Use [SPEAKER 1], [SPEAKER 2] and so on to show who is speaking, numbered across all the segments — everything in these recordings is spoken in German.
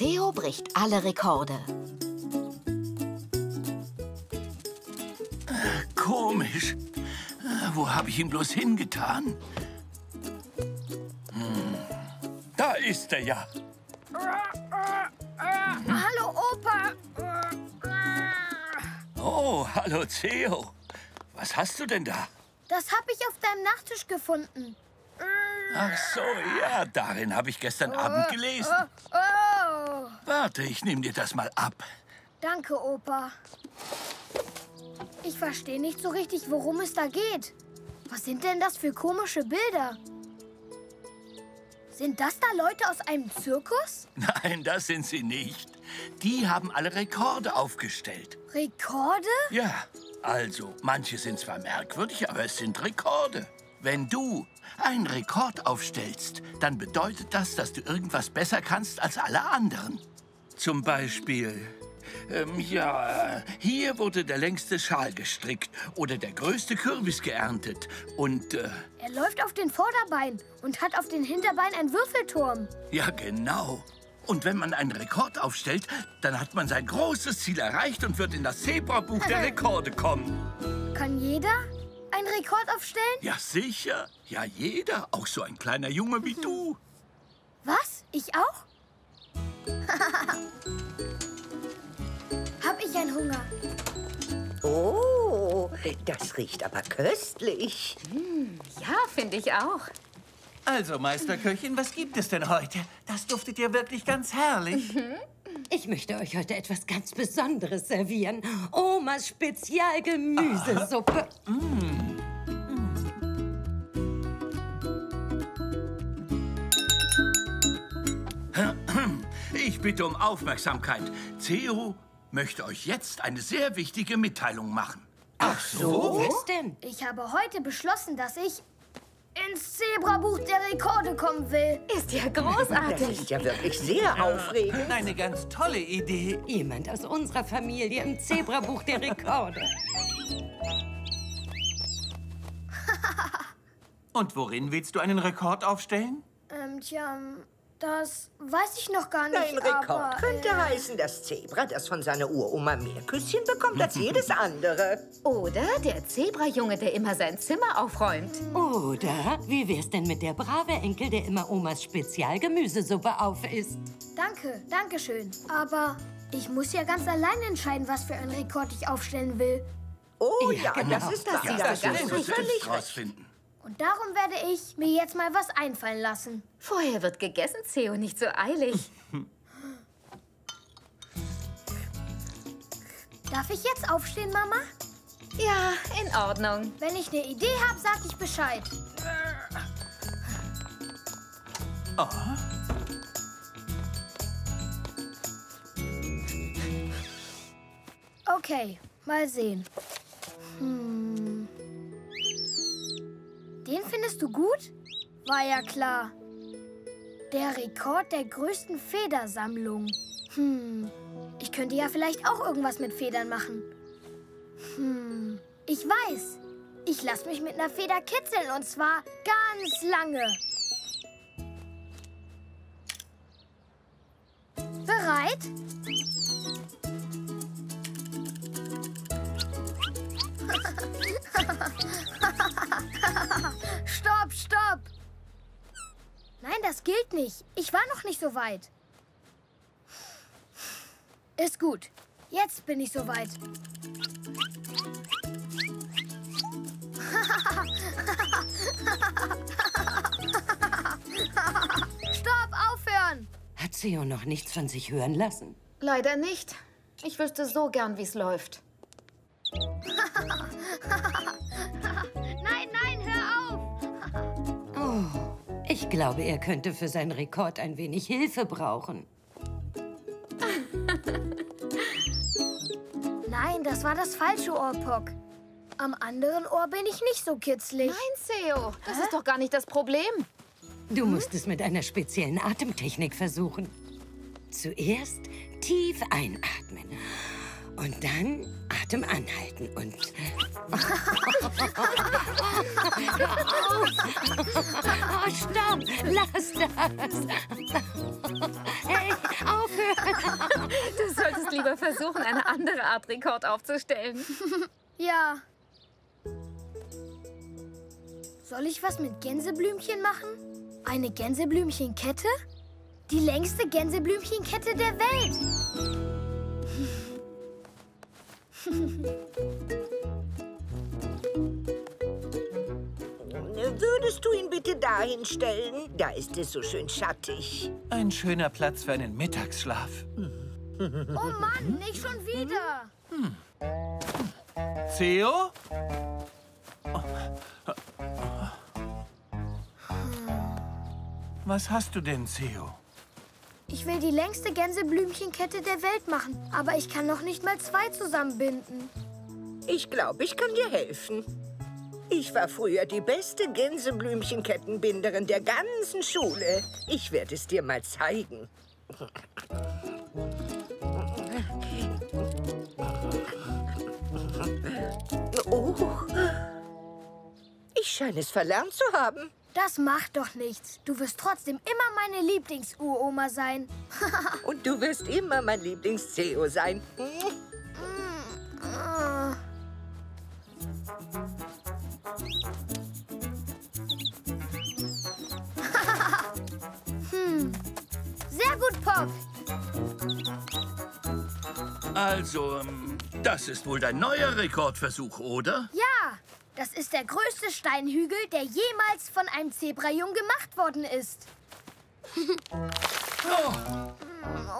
[SPEAKER 1] Theo bricht alle Rekorde.
[SPEAKER 2] Komisch. Wo habe ich ihn bloß hingetan? Hm. Da ist er ja.
[SPEAKER 3] Hallo, Opa.
[SPEAKER 2] Oh, hallo Theo. Was hast du denn da?
[SPEAKER 3] Das habe ich auf deinem Nachttisch gefunden.
[SPEAKER 2] Ach so, ja, darin habe ich gestern Abend gelesen.
[SPEAKER 3] Oh, oh.
[SPEAKER 2] Warte, ich nehme dir das mal ab.
[SPEAKER 3] Danke, Opa. Ich verstehe nicht so richtig, worum es da geht. Was sind denn das für komische Bilder? Sind das da Leute aus einem Zirkus?
[SPEAKER 2] Nein, das sind sie nicht. Die haben alle Rekorde aufgestellt.
[SPEAKER 3] Rekorde?
[SPEAKER 2] Ja, also, manche sind zwar merkwürdig, aber es sind Rekorde. Wenn du einen Rekord aufstellst, dann bedeutet das, dass du irgendwas besser kannst als alle anderen. Zum Beispiel, ähm, ja, hier wurde der längste Schal gestrickt oder der größte Kürbis geerntet. Und, äh,
[SPEAKER 3] Er läuft auf den Vorderbeinen und hat auf den Hinterbeinen einen Würfelturm.
[SPEAKER 2] ja, genau. Und wenn man einen Rekord aufstellt, dann hat man sein großes Ziel erreicht und wird in das Zebrabuch der Rekorde kommen.
[SPEAKER 3] Kann jeder einen Rekord aufstellen?
[SPEAKER 2] Ja, sicher. Ja, jeder. Auch so ein kleiner Junge wie du.
[SPEAKER 3] Was? Ich auch? Hab ich einen Hunger?
[SPEAKER 4] Oh, das riecht aber köstlich.
[SPEAKER 5] Ja, finde ich auch.
[SPEAKER 6] Also, Meisterköchin, was gibt es denn heute? Das duftet ja wirklich ganz herrlich.
[SPEAKER 7] Ich möchte euch heute etwas ganz Besonderes servieren. Omas Spezialgemüsesuppe.
[SPEAKER 2] Ich bitte um Aufmerksamkeit. Theo möchte euch jetzt eine sehr wichtige Mitteilung machen.
[SPEAKER 6] Ach so?
[SPEAKER 7] Was denn?
[SPEAKER 3] Ich habe heute beschlossen, dass ich ins Zebrabuch der Rekorde kommen will.
[SPEAKER 5] Ist ja
[SPEAKER 4] Das
[SPEAKER 5] großartig.
[SPEAKER 4] ist ja wirklich sehr aufregend.
[SPEAKER 6] Eine ganz tolle Idee.
[SPEAKER 7] Jemand aus unserer Familie im Zebrabuch der Rekorde.
[SPEAKER 6] Und worin willst du einen Rekord aufstellen?
[SPEAKER 3] Ähm, tja, das weiß ich noch gar nicht.
[SPEAKER 4] Dein Rekord
[SPEAKER 3] aber,
[SPEAKER 4] könnte
[SPEAKER 3] äh,
[SPEAKER 4] heißen, das Zebra, das von seiner Uroma mehr Küsschen bekommt als jedes andere.
[SPEAKER 5] Oder der Zebrajunge, der immer sein Zimmer aufräumt.
[SPEAKER 7] Oder wie wär's denn mit der brave Enkel, der immer Omas Spezialgemüsesuppe aufisst?
[SPEAKER 3] Danke, danke schön. Aber ich muss ja ganz allein entscheiden, was für einen Rekord ich aufstellen will.
[SPEAKER 4] Oh
[SPEAKER 7] Ja,
[SPEAKER 4] ja,
[SPEAKER 7] genau.
[SPEAKER 4] das ist das.
[SPEAKER 5] Ja,
[SPEAKER 4] das
[SPEAKER 5] das
[SPEAKER 4] ist
[SPEAKER 5] ist
[SPEAKER 2] Das
[SPEAKER 4] völlig
[SPEAKER 2] wird
[SPEAKER 4] recht.
[SPEAKER 2] rausfinden.
[SPEAKER 3] Und darum werde ich mir jetzt mal was einfallen lassen.
[SPEAKER 5] Vorher wird gegessen, Theo, nicht so eilig.
[SPEAKER 3] Darf ich jetzt aufstehen, Mama?
[SPEAKER 5] Ja, in Ordnung.
[SPEAKER 3] Wenn ich eine Idee habe, sag ich Bescheid. Okay, mal sehen. Hm. Den findest du gut? War ja klar. Der Rekord der größten Federsammlung. Hm. Ich könnte ja vielleicht auch irgendwas mit Federn machen. Hm. Ich weiß. Ich lasse mich mit einer Feder kitzeln und zwar ganz lange. Bereit? das gilt nicht. Ich war noch nicht so weit. Ist gut. Jetzt bin ich soweit. Stopp, aufhören!
[SPEAKER 7] Hat Theo noch nichts von sich hören lassen?
[SPEAKER 5] Leider nicht. Ich wüsste so gern, wie es läuft.
[SPEAKER 7] ich glaube, er könnte für seinen Rekord ein wenig Hilfe brauchen.
[SPEAKER 3] Nein, das war das falsche Ohr, Pock. Am anderen Ohr bin ich nicht so kitzlig.
[SPEAKER 5] Nein, Theo, das ist doch gar nicht das Problem.
[SPEAKER 7] Du musst es mit einer speziellen Atemtechnik versuchen. Zuerst tief einatmen und dann Atem anhalten und oh, stopp, lass das. Hey, aufhören.
[SPEAKER 5] Du solltest lieber versuchen, eine andere Art Rekord aufzustellen.
[SPEAKER 3] Ja. Soll ich was mit Gänseblümchen machen? Eine Gänseblümchenkette? Die längste Gänseblümchenkette der Welt.
[SPEAKER 4] Würdest du ihn bitte dahin stellen? Da ist es so schön schattig.
[SPEAKER 6] Ein schöner Platz für einen Mittagsschlaf.
[SPEAKER 3] Oh Mann, nicht schon wieder.
[SPEAKER 6] Theo? Was hast du denn, Theo?
[SPEAKER 3] Ich will die längste Gänseblümchenkette der Welt machen, aber ich kann noch nicht mal zwei zusammenbinden.
[SPEAKER 4] Ich glaube, ich kann dir helfen. Ich war früher die beste Gänseblümchenkettenbinderin der ganzen Schule. Ich werde es dir mal zeigen. Oh. Ich scheine es verlernt zu haben.
[SPEAKER 3] Das macht doch nichts. Du wirst trotzdem immer meine Lieblingsuroma sein.
[SPEAKER 4] Und du wirst immer mein Lieblings-CEO sein.
[SPEAKER 3] Hm. Sehr gut, Pop.
[SPEAKER 2] Also, ähm, das ist wohl dein neuer Rekordversuch, oder?
[SPEAKER 3] Ja, das ist der größte Steinhügel, der jemals von einem Zebrajung gemacht worden ist.
[SPEAKER 2] Oh,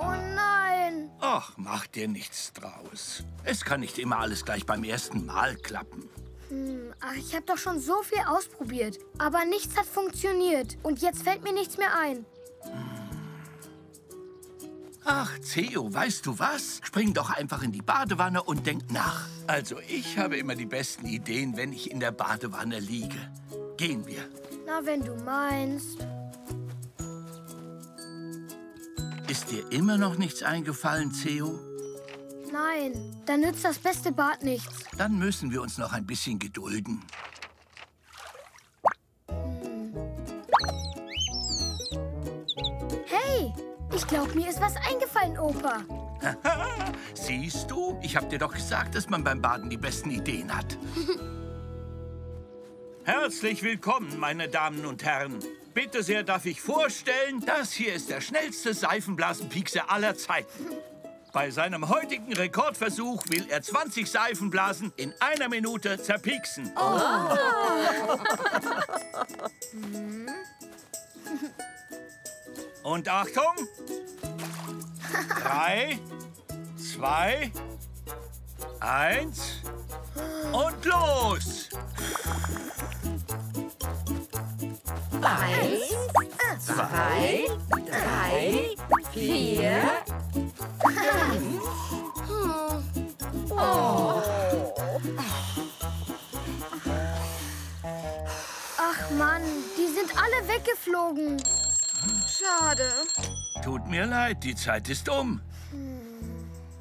[SPEAKER 3] Oh nein.
[SPEAKER 2] ach, mach dir nichts draus. Es kann nicht immer alles gleich beim ersten Mal klappen.
[SPEAKER 3] Ach, ich habe doch schon so viel ausprobiert. Aber nichts hat funktioniert. Und jetzt fällt mir nichts mehr ein.
[SPEAKER 2] Ach, Theo, weißt du was? Spring doch einfach in die Badewanne und denk nach. Also, ich habe immer die besten Ideen, wenn ich in der Badewanne liege. Gehen wir.
[SPEAKER 3] Na, wenn du meinst.
[SPEAKER 2] Ist dir immer noch nichts eingefallen, Theo?
[SPEAKER 3] Nein, dann nützt das beste Bad nichts.
[SPEAKER 2] Dann müssen wir uns noch ein bisschen gedulden.
[SPEAKER 3] Ich glaube, mir ist was eingefallen, Opa.
[SPEAKER 2] Siehst du? Ich hab dir doch gesagt, dass man beim Baden die besten Ideen hat. Herzlich willkommen, meine Damen und Herren. Bitte sehr darf ich vorstellen, das hier ist der schnellste Seifenblasenpiekser aller Zeiten. Bei seinem heutigen Rekordversuch will er 20 Seifenblasen in einer Minute zerpieksen. Und Achtung! Drei, zwei, eins und los!
[SPEAKER 5] Eins, zwei, drei, vier.
[SPEAKER 3] Ach Mann, die sind alle weggeflogen.
[SPEAKER 5] Schade.
[SPEAKER 2] Tut mir leid, die Zeit ist um.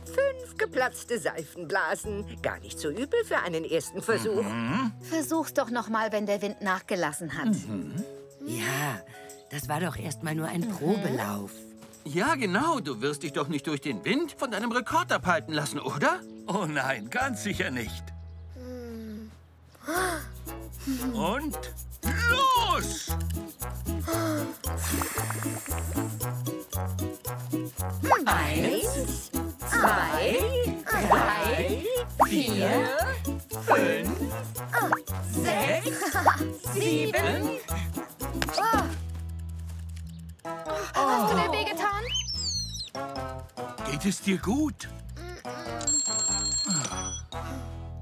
[SPEAKER 4] Fünf geplatzte Seifenblasen. Gar nicht so übel für einen ersten Versuch.
[SPEAKER 5] Versuch's doch noch mal, wenn der Wind nachgelassen hat.
[SPEAKER 7] Ja, das war doch erst mal nur ein Probelauf.
[SPEAKER 6] Ja, genau. Du wirst dich doch nicht durch den Wind von deinem Rekord abhalten lassen, oder?
[SPEAKER 2] Oh nein, ganz sicher nicht. Und los!
[SPEAKER 5] Eins, zwei, drei, vier, fünf, sechs, sieben. Hast du dir wehgetan?
[SPEAKER 2] Geht es dir gut?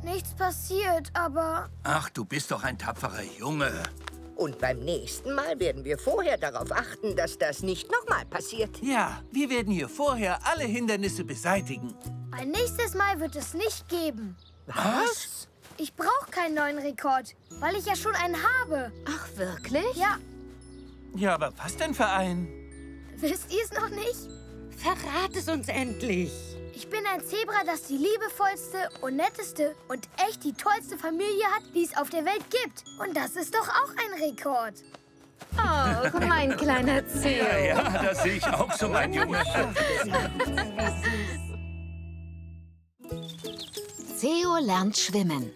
[SPEAKER 3] Nichts passiert, aber
[SPEAKER 2] Ach, du bist doch ein tapferer Junge.
[SPEAKER 4] Und beim nächsten Mal werden wir vorher darauf achten, dass das nicht nochmal passiert.
[SPEAKER 6] Ja, wir werden hier vorher alle Hindernisse beseitigen.
[SPEAKER 3] ein nächstes Mal wird es nicht geben.
[SPEAKER 2] Was?
[SPEAKER 3] Ich brauche keinen neuen Rekord, weil ich ja schon einen habe.
[SPEAKER 5] Ach, wirklich?
[SPEAKER 3] Ja,
[SPEAKER 6] Ja, aber was denn für ein?
[SPEAKER 3] wisst ihr es noch nicht?
[SPEAKER 7] Verrat es uns endlich.
[SPEAKER 3] Ich bin ein Zebra, das die liebevollste und netteste und echt die tollste Familie hat, die es auf der Welt gibt. Und das ist doch auch ein Rekord.
[SPEAKER 5] Oh, mein kleiner Theo.
[SPEAKER 2] Ja, ja, das sehe ich auch so, mein Junge.
[SPEAKER 1] Theo lernt schwimmen.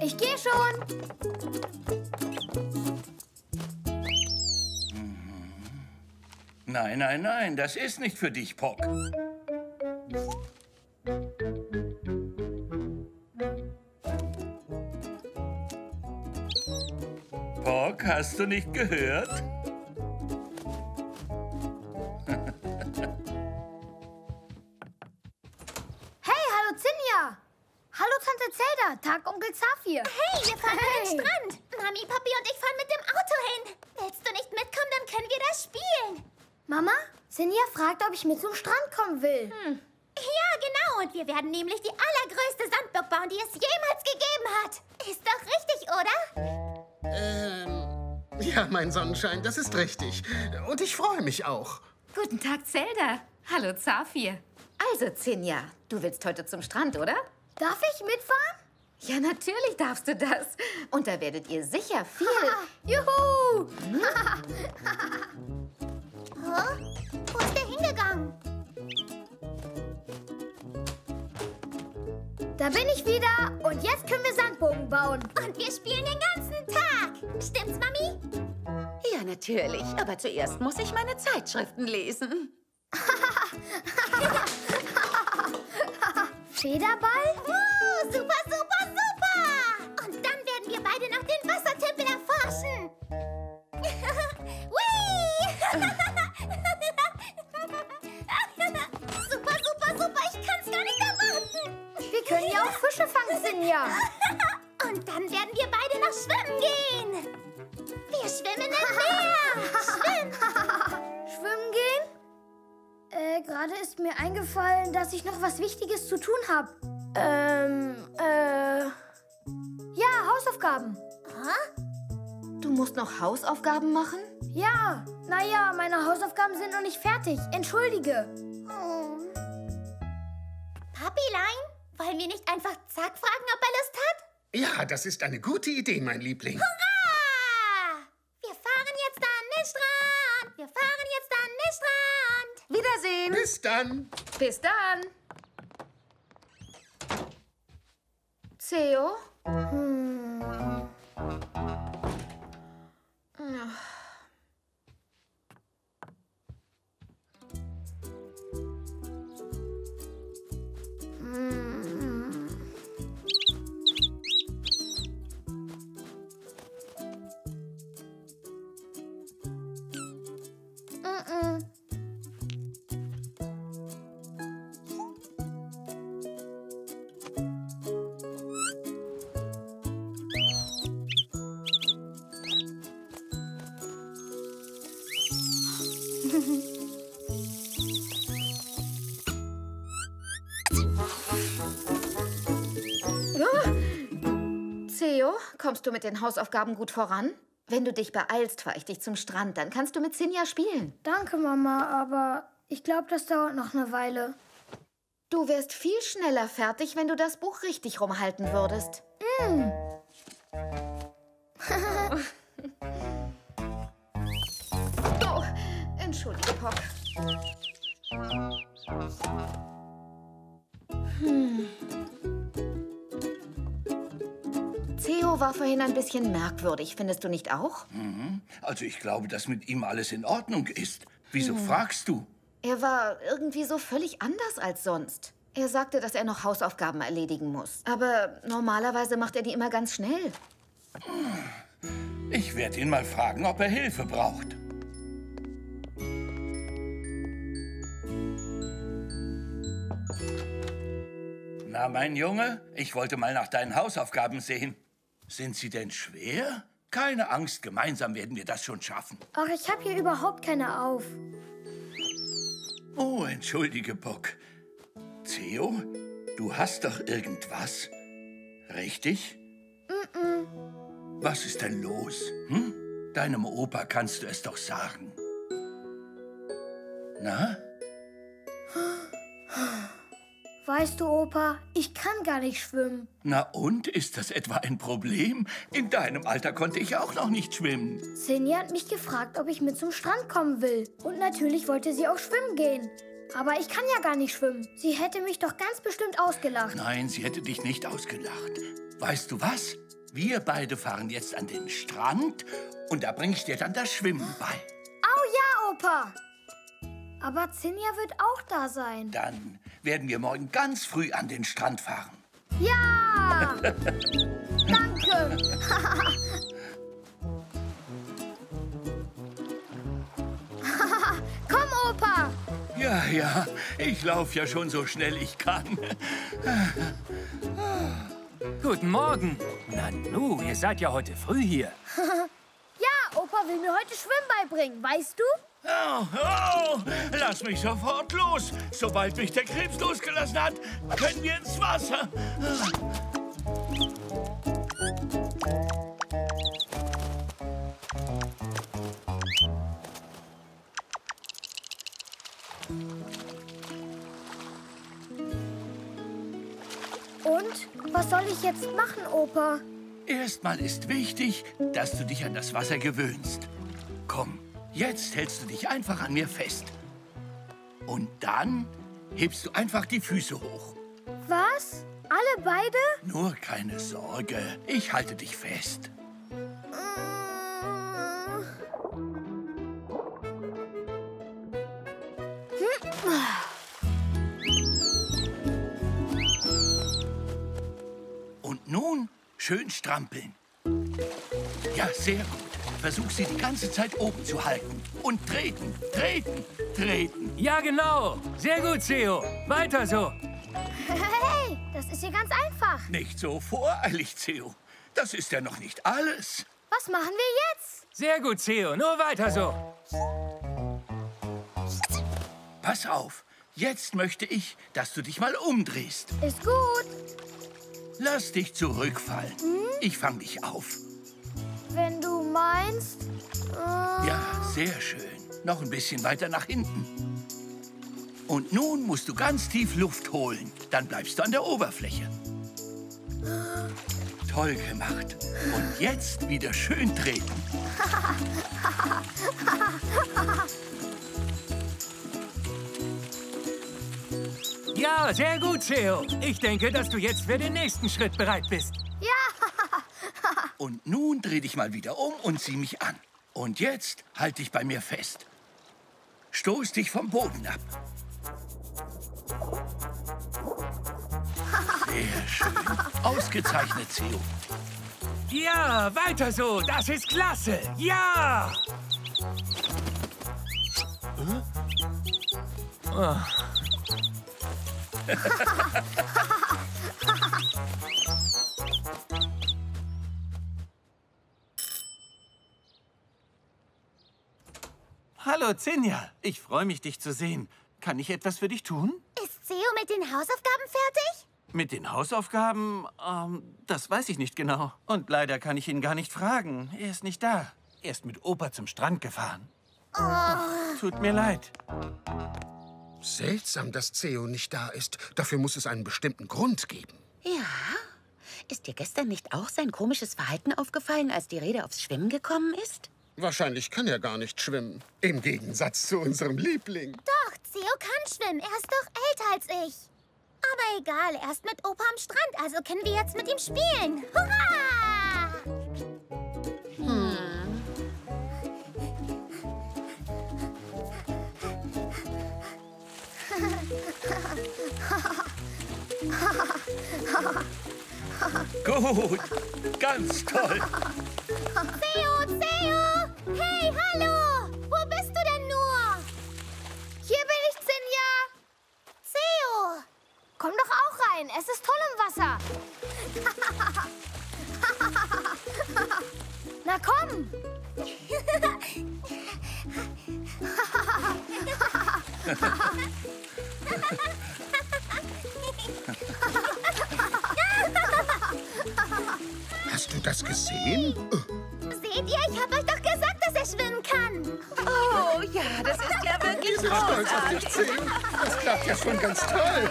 [SPEAKER 3] Ich gehe schon.
[SPEAKER 2] Nein, nein, nein, das ist nicht für dich, Pock. Pock, hast du nicht gehört?
[SPEAKER 3] Zelda, Tag Onkel Zafir.
[SPEAKER 8] Hey, wir fahren
[SPEAKER 3] Hey.
[SPEAKER 8] an den Strand. Mami, Papi und ich fahren mit dem Auto hin. Willst du nicht mitkommen, dann können wir das spielen.
[SPEAKER 3] Mama, Zinja fragt, ob ich mit zum Strand kommen will.
[SPEAKER 8] Ja, genau. Und wir werden nämlich die allergrößte Sandburg bauen, die es jemals gegeben hat. Ist doch richtig, oder?
[SPEAKER 9] Ähm, ja, mein Sonnenschein, das ist richtig. Und ich freue mich auch.
[SPEAKER 5] Guten Tag, Zelda. Hallo, Zafir. Also, Zinja, du willst heute zum Strand, oder?
[SPEAKER 3] Darf ich mitfahren?
[SPEAKER 5] Ja, natürlich darfst du das. Und da werdet ihr sicher viel...
[SPEAKER 3] Juhu!
[SPEAKER 8] Hä? Wo ist der hingegangen?
[SPEAKER 3] Da bin ich wieder und jetzt können wir Sandbogen bauen.
[SPEAKER 8] Und wir spielen den ganzen Tag. Stimmt's, Mami?
[SPEAKER 5] Ja, natürlich. Aber zuerst muss ich meine Zeitschriften lesen.
[SPEAKER 3] Federball?
[SPEAKER 8] Uh, super, super, super! Und dann werden wir beide noch den Wassertempel erforschen. Super, super, super! Ich kann's gar nicht erwarten!
[SPEAKER 3] Wir können ja auch Fische fangen, Sinja.
[SPEAKER 8] Und dann werden wir beide noch schwimmen gehen. Wir schwimmen im Meer.
[SPEAKER 3] Gerade ist mir eingefallen, dass ich noch was Wichtiges zu tun habe. Ähm, äh. Ja, Hausaufgaben.
[SPEAKER 5] Du musst noch Hausaufgaben machen?
[SPEAKER 3] Ja, naja, meine Hausaufgaben sind noch nicht fertig. Entschuldige.
[SPEAKER 8] Oh. Papilein, wollen wir nicht einfach Zack fragen, ob er Lust hat?
[SPEAKER 9] Ja, das ist eine gute Idee, mein Liebling.
[SPEAKER 8] Ah! Wir fahren jetzt an den Strand. Wir fahren jetzt an den Strand.
[SPEAKER 5] Wiedersehen.
[SPEAKER 9] Bis dann.
[SPEAKER 5] Bis dann. Theo?
[SPEAKER 3] Mm-mm.
[SPEAKER 5] Kommst du mit den Hausaufgaben gut voran? Wenn du dich beeilst, fahre ich dich zum Strand. Dann kannst du mit Sinja spielen.
[SPEAKER 3] Danke, Mama, aber ich glaube, das dauert noch eine Weile.
[SPEAKER 5] Du wärst viel schneller fertig, wenn du das Buch richtig rumhalten würdest. oh, entschuldige, Pock. War vorhin ein bisschen merkwürdig, findest du nicht auch?
[SPEAKER 2] Also ich glaube, dass mit ihm alles in Ordnung ist. Wieso fragst du?
[SPEAKER 5] Er war irgendwie so völlig anders als sonst. Er sagte, dass er noch Hausaufgaben erledigen muss. Aber normalerweise macht er die immer ganz schnell.
[SPEAKER 2] Ich werde ihn mal fragen, ob er Hilfe braucht. Na, mein Junge, ich wollte mal nach deinen Hausaufgaben sehen. Sind sie denn schwer? Keine Angst, gemeinsam werden wir das schon schaffen.
[SPEAKER 3] Ach, ich habe hier überhaupt keine auf.
[SPEAKER 2] Oh, entschuldige, Bock. Theo, du hast doch irgendwas, richtig? Was ist denn los? Hm? Deinem Opa kannst du es doch sagen. Na?
[SPEAKER 3] Weißt du, Opa, ich kann gar nicht schwimmen.
[SPEAKER 2] Na und? Ist das etwa ein Problem? In deinem Alter konnte ich auch noch nicht schwimmen.
[SPEAKER 3] Sinja hat mich gefragt, ob ich mit zum Strand kommen will. Und natürlich wollte sie auch schwimmen gehen. Aber ich kann ja gar nicht schwimmen. Sie hätte mich doch ganz bestimmt ausgelacht.
[SPEAKER 2] Nein, sie hätte dich nicht ausgelacht. Weißt du was? Wir beide fahren jetzt an den Strand und da bringe ich dir dann das Schwimmen bei.
[SPEAKER 3] Au ja, Opa! Aber Zinja wird auch da sein.
[SPEAKER 2] Dann werden wir morgen ganz früh an den Strand fahren.
[SPEAKER 3] Ja! Danke! Komm, Opa!
[SPEAKER 2] Ja, ja, ich laufe ja schon so schnell ich kann.
[SPEAKER 10] Guten Morgen. Nanu, ihr seid ja heute früh hier.
[SPEAKER 3] Ja, Opa will mir heute Schwimmen beibringen, weißt du?
[SPEAKER 2] Oh, oh, lass mich sofort los. Sobald mich der Krebs losgelassen hat, können wir ins Wasser.
[SPEAKER 3] Und? Was soll ich jetzt machen, Opa?
[SPEAKER 2] Erstmal ist wichtig, dass du dich an das Wasser gewöhnst. Komm, jetzt hältst du dich einfach an mir fest. Und dann hebst du einfach die Füße hoch.
[SPEAKER 3] Was? Alle beide?
[SPEAKER 2] Nur keine Sorge, ich halte dich fest. Und nun schön strampeln. Ja, sehr gut. Versuch sie die ganze Zeit oben zu halten. Und treten, treten, treten.
[SPEAKER 10] Ja, genau. Sehr gut, Theo. Weiter so.
[SPEAKER 3] Hey, das ist hier ganz einfach.
[SPEAKER 2] Nicht so voreilig, Theo. Das ist ja noch nicht alles.
[SPEAKER 3] Was machen wir jetzt?
[SPEAKER 10] Sehr gut, Theo. Nur weiter so.
[SPEAKER 2] Pass auf. Jetzt möchte ich, dass du dich mal umdrehst.
[SPEAKER 3] Ist gut.
[SPEAKER 2] Lass dich zurückfallen. Ich fang dich auf.
[SPEAKER 3] Wenn du meinst. Äh,
[SPEAKER 2] Ja, sehr schön. Noch ein bisschen weiter nach hinten. Und nun musst du ganz tief Luft holen. Dann bleibst du an der Oberfläche. Toll gemacht. Und jetzt wieder schön treten.
[SPEAKER 10] Ja, sehr gut, Theo. Ich denke, dass du jetzt für den nächsten Schritt bereit bist.
[SPEAKER 2] Und nun dreh dich mal wieder um und zieh mich an. Und jetzt halt dich bei mir fest. Stoß dich vom Boden ab. Sehr schön. Ausgezeichnet, Theo.
[SPEAKER 10] Ja, weiter so. Das ist klasse. Ja. Oh.
[SPEAKER 6] Hallo, Zinja. Ich freue mich, dich zu sehen. Kann ich etwas für dich tun?
[SPEAKER 8] Ist Theo mit den Hausaufgaben fertig?
[SPEAKER 6] Mit den Hausaufgaben? Ähm, das weiß ich nicht genau. Und leider kann ich ihn gar nicht fragen. Er ist nicht da. Er ist mit Opa zum Strand gefahren. Tut mir leid.
[SPEAKER 9] Seltsam, dass Theo nicht da ist. Dafür muss es einen bestimmten Grund geben.
[SPEAKER 11] Ja. Ist dir gestern nicht auch sein komisches Verhalten aufgefallen, als die Rede aufs Schwimmen gekommen ist?
[SPEAKER 9] Wahrscheinlich kann er gar nicht schwimmen. Im Gegensatz zu unserem Liebling.
[SPEAKER 8] Doch, Theo kann schwimmen. Er ist doch älter als ich. Aber egal, er ist mit Opa am Strand, also können wir jetzt mit ihm spielen. Hurra!
[SPEAKER 2] Gut, ganz toll.
[SPEAKER 8] Theo, Theo! Hey, hallo! Wo bist du denn nur?
[SPEAKER 3] Hier bin ich, Zinja.
[SPEAKER 8] Theo!
[SPEAKER 3] Komm doch auch rein. Es ist toll im Wasser. Na komm.
[SPEAKER 9] Hast du das gesehen?
[SPEAKER 8] Seht ihr, ich habe euch doch gesagt, dass er schwimmen kann.
[SPEAKER 11] Oh ja, das ist ja wirklich
[SPEAKER 9] Ich bin stolz auf dich, Zeo. Das klappt ja schon ganz toll.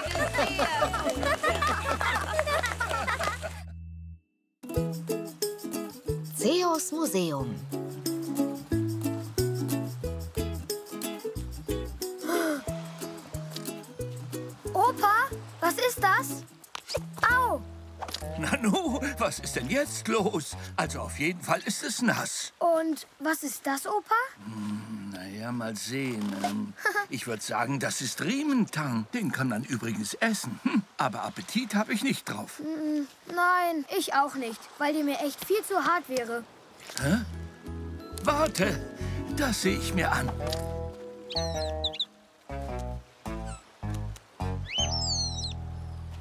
[SPEAKER 1] Zeos Museum.
[SPEAKER 2] Denn jetzt los? Also auf jeden Fall ist es nass.
[SPEAKER 3] Und was ist das, Opa?
[SPEAKER 2] Naja, mal sehen. Ähm, ich würde sagen, das ist Riementang. Den kann man übrigens essen. Hm, aber Appetit habe ich nicht drauf.
[SPEAKER 3] Mm, Nein, ich auch nicht, weil die mir echt viel zu hart wäre.
[SPEAKER 2] Hä? Warte, das sehe ich mir an.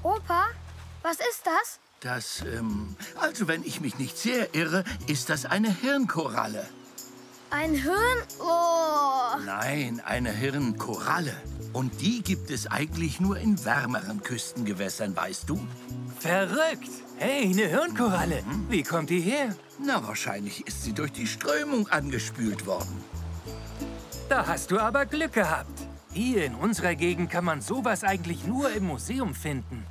[SPEAKER 3] Opa, was ist das?
[SPEAKER 2] Das, ähm, also wenn ich mich nicht sehr irre, ist das eine Hirnkoralle.
[SPEAKER 3] Ein Hirn? Oh.
[SPEAKER 2] Nein, eine Hirnkoralle. Und die gibt es eigentlich nur in wärmeren Küstengewässern, weißt du?
[SPEAKER 10] Verrückt. Hey, eine Hirnkoralle. Wie kommt die her?
[SPEAKER 2] Na, wahrscheinlich ist sie durch die Strömung angespült worden.
[SPEAKER 10] Da hast du aber Glück gehabt. Hier in unserer Gegend kann man sowas eigentlich nur im Museum finden.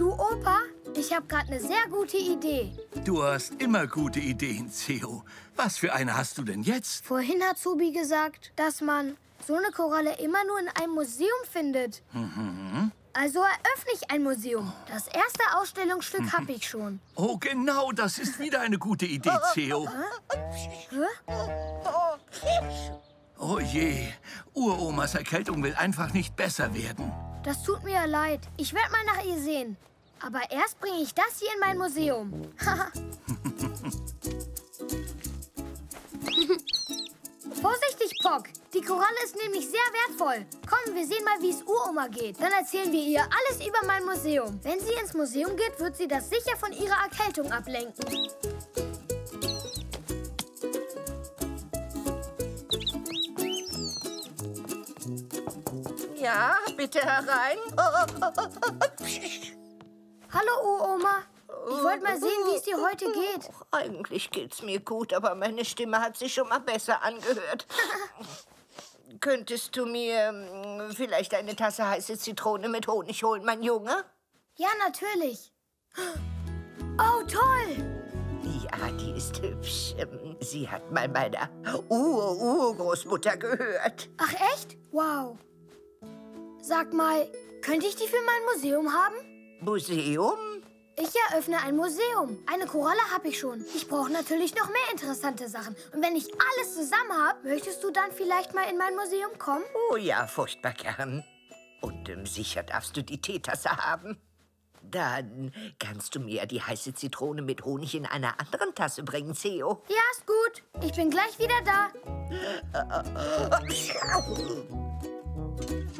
[SPEAKER 3] Du, Opa, ich habe gerade eine sehr gute Idee.
[SPEAKER 2] Du hast immer gute Ideen, Theo. Was für eine hast du denn jetzt?
[SPEAKER 3] Vorhin hat Subi gesagt, dass man so eine Koralle immer nur in einem Museum findet.
[SPEAKER 2] Mhm.
[SPEAKER 3] Also eröffne ich ein Museum. Das erste Ausstellungsstück habe ich schon.
[SPEAKER 2] Oh, genau, das ist wieder eine gute Idee, Theo.
[SPEAKER 3] Hä?
[SPEAKER 2] Oh je, Uromas Erkältung will einfach nicht besser werden.
[SPEAKER 3] Das tut mir ja leid. Ich werde mal nach ihr sehen. Aber erst bringe ich das hier in mein Museum. Vorsichtig, Pock. Die Koralle ist nämlich sehr wertvoll. Komm, wir sehen mal, wie es Uroma geht. Dann erzählen wir ihr alles über mein Museum. Wenn sie ins Museum geht, wird sie das sicher von ihrer Erkältung ablenken.
[SPEAKER 4] Ja, bitte herein.
[SPEAKER 3] Hallo, Uroma. Ich wollte mal sehen, wie es dir heute geht.
[SPEAKER 4] Eigentlich geht's mir gut, aber meine Stimme hat sich schon mal besser angehört. Könntest du mir mm, vielleicht eine Tasse heiße Zitrone mit Honig holen, mein Junge?
[SPEAKER 3] Ja, natürlich. Oh, toll.
[SPEAKER 4] Ja, die ist hübsch. Ähm, Sie hat mal meiner Ur-Urgroßmutter gehört.
[SPEAKER 3] Ach, echt? Wow. Sag mal, könnte ich die für mein Museum haben?
[SPEAKER 4] Museum?
[SPEAKER 3] Ich eröffne ein Museum. Eine Koralle habe ich schon. Ich brauche natürlich noch mehr interessante Sachen. Und wenn ich alles zusammen habe, möchtest du dann vielleicht mal in mein Museum kommen?
[SPEAKER 4] Oh ja, furchtbar gern. Und ähm, sicher darfst du die Teetasse haben. Dann kannst du mir die heiße Zitrone mit Honig in einer anderen Tasse bringen, Theo.
[SPEAKER 3] Ja, ist gut. Ich bin gleich wieder da.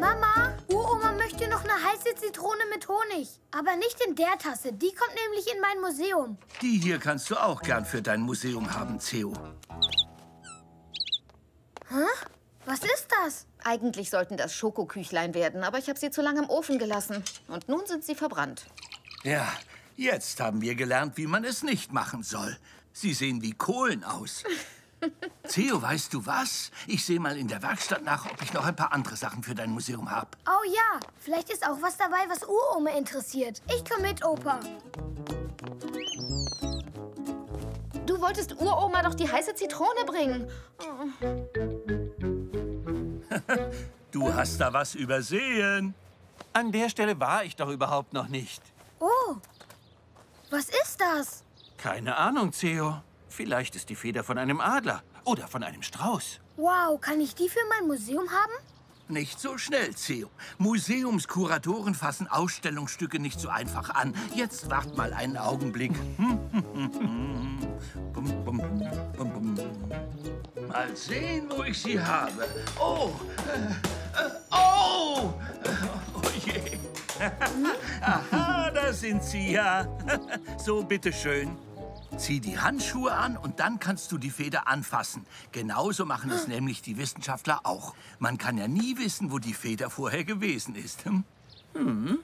[SPEAKER 3] Mama, Uroma möchte noch eine heiße Zitrone mit Honig. Aber nicht in der Tasse. Die kommt nämlich in mein Museum.
[SPEAKER 2] Die hier kannst du auch gern für dein Museum haben, Theo.
[SPEAKER 3] Hä? Was ist das?
[SPEAKER 5] Eigentlich sollten das Schokoküchlein werden, aber ich habe sie zu lange im Ofen gelassen. Und nun sind sie verbrannt.
[SPEAKER 2] Ja, jetzt haben wir gelernt, wie man es nicht machen soll. Sie sehen wie Kohlen aus. Theo, weißt du was? Ich sehe mal in der Werkstatt nach, ob ich noch ein paar andere Sachen für dein Museum habe.
[SPEAKER 3] Oh ja, vielleicht ist auch was dabei, was Uroma interessiert. Ich komme mit, Opa.
[SPEAKER 5] Du wolltest Uroma doch die heiße Zitrone bringen.
[SPEAKER 2] Du hast da was übersehen.
[SPEAKER 6] An der Stelle war ich doch überhaupt noch nicht.
[SPEAKER 3] Oh, was ist das?
[SPEAKER 6] Keine Ahnung, Theo. Vielleicht ist die Feder von einem Adler oder von einem Strauß.
[SPEAKER 3] Wow, kann ich die für mein Museum haben?
[SPEAKER 2] Nicht so schnell, Theo. Museumskuratoren fassen Ausstellungsstücke nicht so einfach an. Jetzt wart mal einen Augenblick. Mal sehen, wo ich sie habe. Oh, äh, äh, oh, oh je. Aha, da sind sie ja. So, bitteschön. Zieh die Handschuhe an und dann kannst du die Feder anfassen. Genauso machen es nämlich die Wissenschaftler auch. Man kann ja nie wissen, wo die Feder vorher gewesen ist. Hm?
[SPEAKER 3] Einen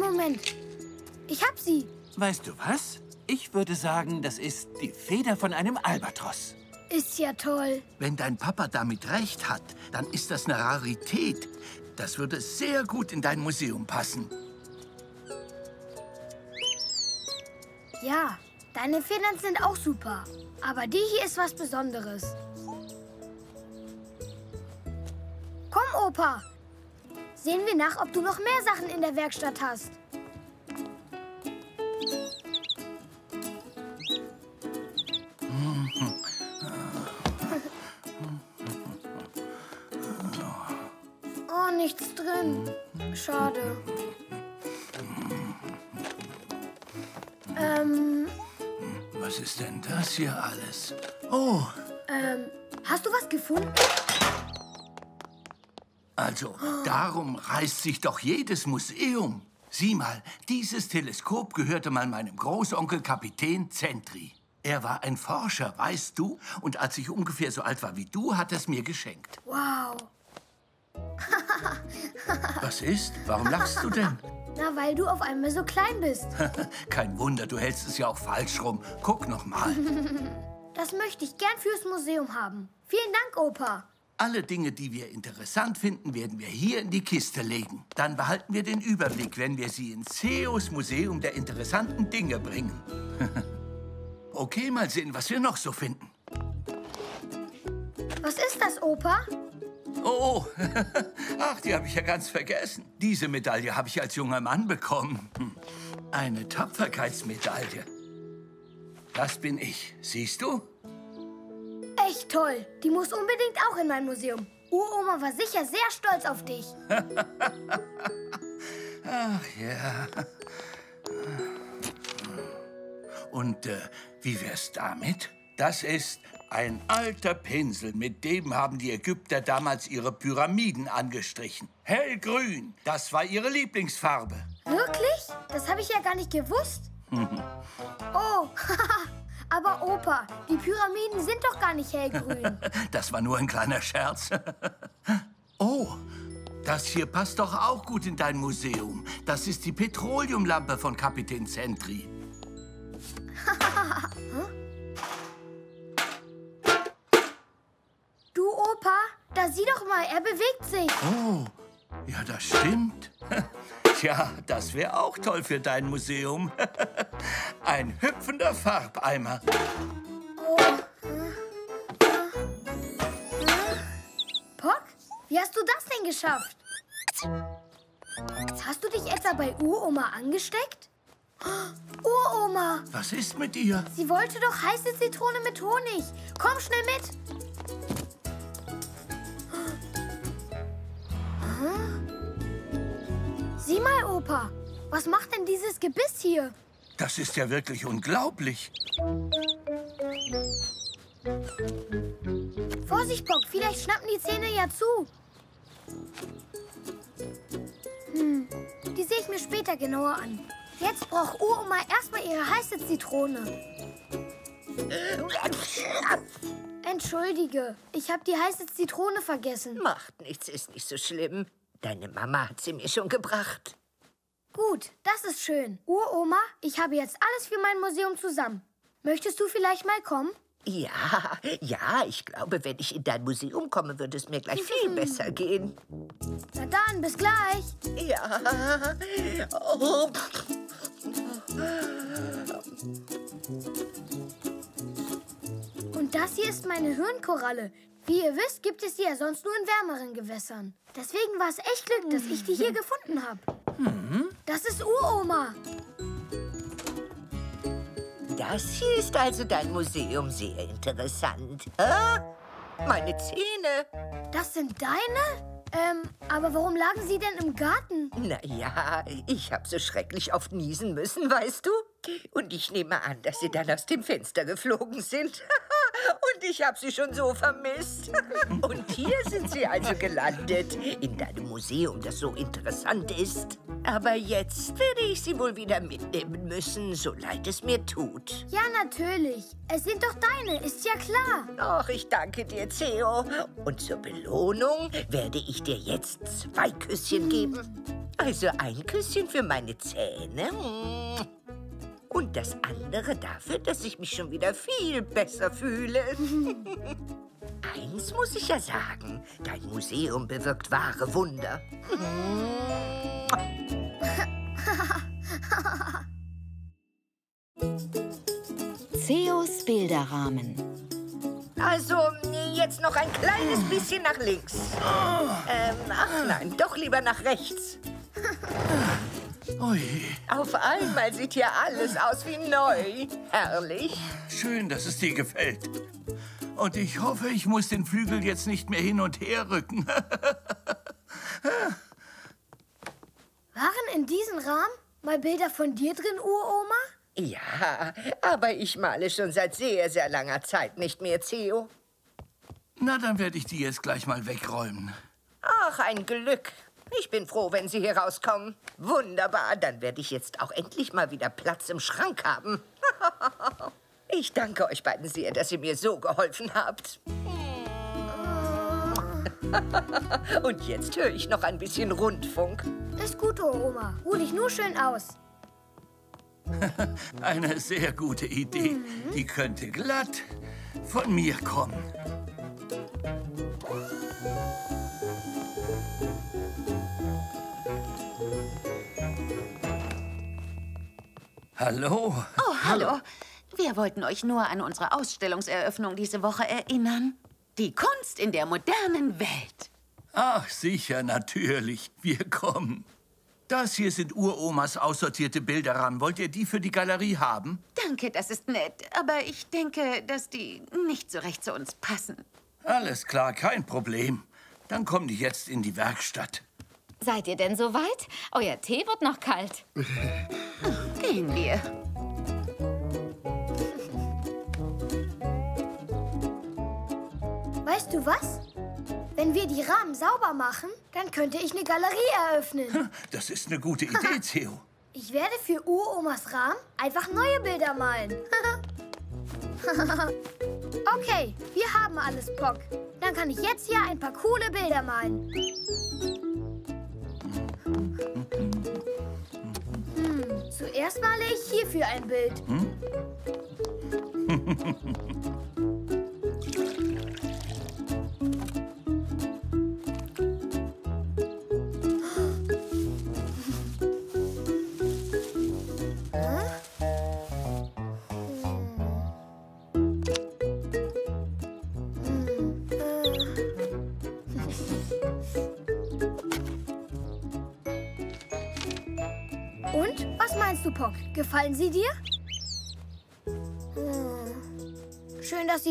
[SPEAKER 3] Moment. Ich hab sie.
[SPEAKER 6] Weißt du was? Ich würde sagen, das ist die Feder von einem Albatros.
[SPEAKER 3] Ist ja toll.
[SPEAKER 2] Wenn dein Papa damit recht hat, dann ist das eine Rarität. Das würde sehr gut in dein Museum passen.
[SPEAKER 3] Ja, deine Federn sind auch super. Aber die hier ist was Besonderes. Komm, Opa. Sehen wir nach, ob du noch mehr Sachen in der Werkstatt hast. Oh, nichts drin. Schade. Ähm,
[SPEAKER 2] Was ist denn das hier alles? Oh,
[SPEAKER 3] ähm, hast du was gefunden?
[SPEAKER 2] also darum reißt sich doch jedes Museum. Sieh mal, dieses Teleskop gehörte mal meinem Großonkel Kapitän Zentri. Er war ein Forscher, weißt du? Und als ich ungefähr so alt war wie du, hat er es mir geschenkt.
[SPEAKER 3] Wow.
[SPEAKER 2] Was ist? Warum lachst du denn?
[SPEAKER 3] Na, weil du auf einmal so klein bist.
[SPEAKER 2] Kein Wunder, du hältst es ja auch falsch rum. Guck noch mal.
[SPEAKER 3] Das möchte ich gern fürs Museum haben. Vielen Dank, Opa.
[SPEAKER 2] Alle Dinge, die wir interessant finden, werden wir hier in die Kiste legen. Dann behalten wir den Überblick, wenn wir sie ins Zeus Museum der interessanten Dinge bringen. okay, mal sehen, was wir noch so finden.
[SPEAKER 3] Was ist das, Opa?
[SPEAKER 2] Oh, ach, die habe ich ja ganz vergessen. Diese Medaille habe ich als junger Mann bekommen. Hm. Eine Tapferkeitsmedaille. Das bin ich, siehst du?
[SPEAKER 3] Echt toll. Die muss unbedingt auch in mein Museum. Uroma war sicher sehr stolz auf dich.
[SPEAKER 2] Ach ja. Und äh, wie wär's damit? Das ist ein alter Pinsel, mit dem haben die Ägypter damals ihre Pyramiden angestrichen. Hellgrün, das war ihre Lieblingsfarbe.
[SPEAKER 3] Wirklich? Das habe ich ja gar nicht gewusst. Oh, aber Opa, die Pyramiden sind doch gar nicht hellgrün.
[SPEAKER 2] Das war nur ein kleiner Scherz. Oh, das hier passt doch auch gut in dein Museum. Das ist die Petroleumlampe von Kapitän Zentri.
[SPEAKER 3] Da sieh doch mal, er bewegt sich.
[SPEAKER 2] Oh, ja, das stimmt. Tja, das wäre auch toll für dein Museum. Ein hüpfender Farbeimer.
[SPEAKER 3] Pock, wie hast du das denn geschafft? Hast du dich etwa bei Uroma angesteckt? Uroma,
[SPEAKER 2] Was ist mit ihr?
[SPEAKER 3] sie wollte doch heiße Zitrone mit Honig. Komm schnell mit. Sieh mal, Opa. Was macht denn dieses Gebiss hier?
[SPEAKER 2] Das ist ja wirklich unglaublich.
[SPEAKER 3] Vorsicht, Bock, vielleicht schnappen die Zähne ja zu. Hm, die sehe ich mir später genauer an. Jetzt braucht Uroma erstmal ihre heiße Zitrone. Entschuldige, ich habe die heiße Zitrone vergessen.
[SPEAKER 4] Macht nichts, ist nicht so schlimm. Deine Mama hat sie mir schon gebracht.
[SPEAKER 3] Gut, das ist schön. Uroma, ich habe jetzt alles für mein Museum zusammen. Möchtest du vielleicht mal kommen?
[SPEAKER 4] Ja, ja, ich glaube, wenn ich in dein Museum komme, würde es mir gleich viel besser gehen.
[SPEAKER 3] Na dann, bis gleich.
[SPEAKER 4] Ja. Oh.
[SPEAKER 3] Das hier ist meine Hirnkoralle. Wie ihr wisst, gibt es die ja sonst nur in wärmeren Gewässern. Deswegen war es echt Glück, dass ich die hier gefunden habe. Das ist Uroma.
[SPEAKER 4] Das hier ist also dein Museum sehr interessant. Ah, meine Zähne.
[SPEAKER 3] Das sind deine? Ähm, aber warum lagen sie denn im Garten?
[SPEAKER 4] Na ja, ich habe so schrecklich oft niesen müssen, weißt du? Und ich nehme an, dass sie dann aus dem Fenster geflogen sind. Und ich habe sie schon so vermisst. Und hier sind sie also gelandet, in deinem Museum, das so interessant ist. Aber jetzt werde ich sie wohl wieder mitnehmen müssen, so leid es mir tut.
[SPEAKER 3] Ja, natürlich. Es sind doch deine, ist ja klar.
[SPEAKER 4] Ach, ich danke dir, Theo. Und zur Belohnung werde ich dir jetzt zwei Küsschen geben. Also ein Küsschen für meine Zähne. Und das andere dafür, dass ich mich schon wieder viel besser fühle. Eins muss ich ja sagen, dein Museum bewirkt wahre Wunder.
[SPEAKER 5] Zeus Bilderrahmen.
[SPEAKER 4] Also, jetzt noch ein kleines bisschen nach links. Ähm, ach nein, doch lieber nach rechts.
[SPEAKER 2] Ui.
[SPEAKER 4] Auf einmal sieht hier alles aus wie neu. Herrlich.
[SPEAKER 2] Schön, dass es dir gefällt. Und ich hoffe, ich muss den Flügel jetzt nicht mehr hin und her rücken.
[SPEAKER 3] Waren in diesem Rahmen mal Bilder von dir drin, Uroma?
[SPEAKER 4] Ja, aber ich male schon seit sehr, sehr langer Zeit nicht mehr, Theo.
[SPEAKER 2] Na, dann werde ich die jetzt gleich mal wegräumen.
[SPEAKER 4] Ach, ein Glück. Ich bin froh, wenn Sie hier rauskommen. Wunderbar, dann werde ich jetzt auch endlich mal wieder Platz im Schrank haben. ich danke euch beiden sehr, dass ihr mir so geholfen habt. Und jetzt höre ich noch ein bisschen Rundfunk.
[SPEAKER 3] Ist gut, Uroma. Ruh dich nur schön aus.
[SPEAKER 2] Eine sehr gute Idee. Die könnte glatt von mir kommen. Hallo?
[SPEAKER 11] Oh, hallo. Wir wollten euch nur an unsere Ausstellungseröffnung diese Woche erinnern. Die Kunst in der modernen Welt.
[SPEAKER 2] Ach, sicher, natürlich. Wir kommen. Das hier sind Uromas aussortierte Bilderrahmen. Wollt ihr die für die Galerie haben?
[SPEAKER 11] Danke, das ist nett. Aber ich denke, dass die nicht so recht zu uns passen.
[SPEAKER 2] Alles klar, kein Problem. Dann kommen die jetzt in die Werkstatt.
[SPEAKER 5] Seid ihr denn soweit? Euer Tee wird noch kalt.
[SPEAKER 11] Gehen wir.
[SPEAKER 3] Weißt du was? Wenn wir die Rahmen sauber machen, dann könnte ich eine Galerie eröffnen.
[SPEAKER 2] Das ist eine gute Idee, Theo.
[SPEAKER 3] Ich werde für Uromas Rahmen einfach neue Bilder malen. okay, wir haben alles, Pock. Dann kann ich jetzt hier ein paar coole Bilder malen. Zuerst male ich hierfür ein Bild. Und?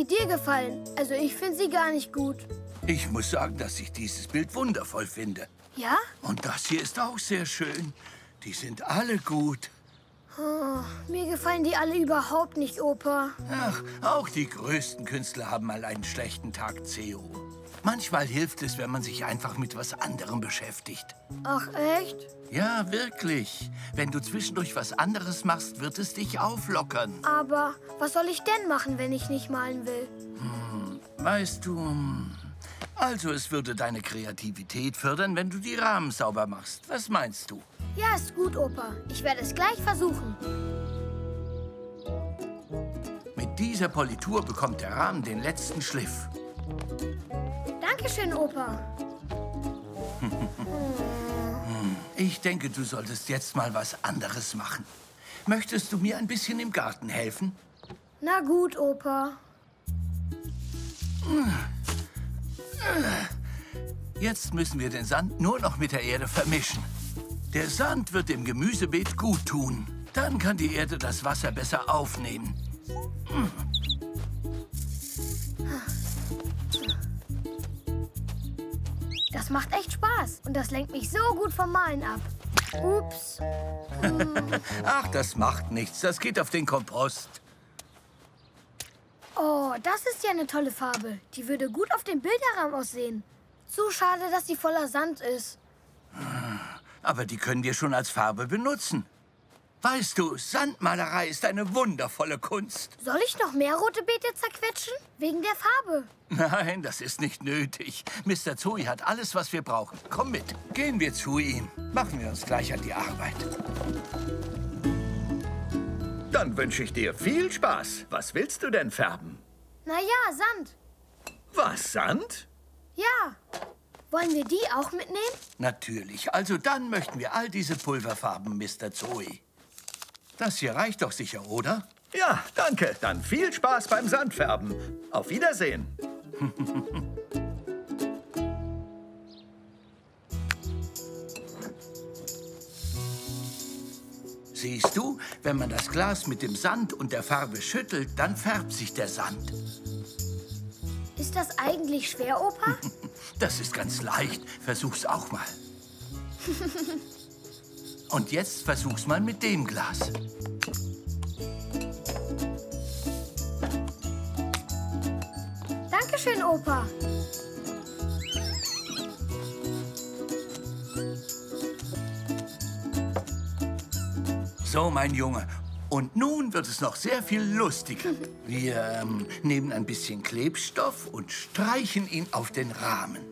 [SPEAKER 3] Sie dir gefallen. Also ich finde sie gar nicht gut.
[SPEAKER 2] Ich muss sagen, dass ich dieses Bild wundervoll finde.
[SPEAKER 3] Ja?
[SPEAKER 2] Und das hier ist auch sehr schön. Die sind alle gut.
[SPEAKER 3] Oh, mir gefallen die alle überhaupt nicht, Opa.
[SPEAKER 2] Ach, auch die größten Künstler haben mal einen schlechten Tag, Theo. Manchmal hilft es, wenn man sich einfach mit was anderem beschäftigt.
[SPEAKER 3] Ach, echt?
[SPEAKER 2] Ja, wirklich. Wenn du zwischendurch was anderes machst, wird es dich auflockern.
[SPEAKER 3] Aber was soll ich denn machen, wenn ich nicht malen will?
[SPEAKER 2] Weißt du, hm, also es würde deine Kreativität fördern, wenn du die Rahmen sauber machst. Was meinst du?
[SPEAKER 3] Ja, ist gut, Opa. Ich werde es gleich versuchen.
[SPEAKER 2] Mit dieser Politur bekommt der Rahmen den letzten Schliff.
[SPEAKER 3] Dankeschön, Opa.
[SPEAKER 2] Ich denke, du solltest jetzt mal was anderes machen. Möchtest du mir ein bisschen im Garten helfen?
[SPEAKER 3] Na gut, Opa.
[SPEAKER 2] Jetzt müssen wir den Sand nur noch mit der Erde vermischen. Der Sand wird dem Gemüsebeet gut tun. Dann kann die Erde das Wasser besser aufnehmen.
[SPEAKER 3] Das macht echt Spaß. Und das lenkt mich so gut vom Malen ab. Ups.
[SPEAKER 2] Ach, das macht nichts. Das geht auf den Kompost.
[SPEAKER 3] Oh, das ist ja eine tolle Farbe. Die würde gut auf dem Bilderrahmen aussehen. Zu schade, dass sie voller Sand ist.
[SPEAKER 2] Aber die können wir schon als Farbe benutzen. Weißt du, Sandmalerei ist eine wundervolle Kunst.
[SPEAKER 3] Soll ich noch mehr rote Beete zerquetschen? Wegen der Farbe.
[SPEAKER 2] Nein, das ist nicht nötig. Mr. Zoe hat alles, was wir brauchen. Komm mit. Gehen wir zu ihm. Machen wir uns gleich an die Arbeit.
[SPEAKER 12] Dann wünsche ich dir viel Spaß. Was willst du denn färben?
[SPEAKER 3] Na ja, Sand.
[SPEAKER 12] Was, Sand?
[SPEAKER 3] Ja. Wollen wir die auch mitnehmen?
[SPEAKER 2] Natürlich. Also dann möchten wir all diese Pulverfarben, Mr. Zoe. Das hier reicht doch sicher, oder?
[SPEAKER 12] Ja, danke. Dann viel Spaß beim Sandfärben. Auf Wiedersehen.
[SPEAKER 2] Siehst du, wenn man das Glas mit dem Sand und der Farbe schüttelt, dann färbt sich der Sand.
[SPEAKER 3] Ist das eigentlich schwer, Opa?
[SPEAKER 2] Das ist ganz leicht. Versuch's auch mal. Und jetzt versuch's mal mit dem Glas.
[SPEAKER 3] Dankeschön, Opa.
[SPEAKER 2] So, mein Junge. Und nun wird es noch sehr viel lustiger. Wir ähm, nehmen ein bisschen Klebstoff und streichen ihn auf den Rahmen.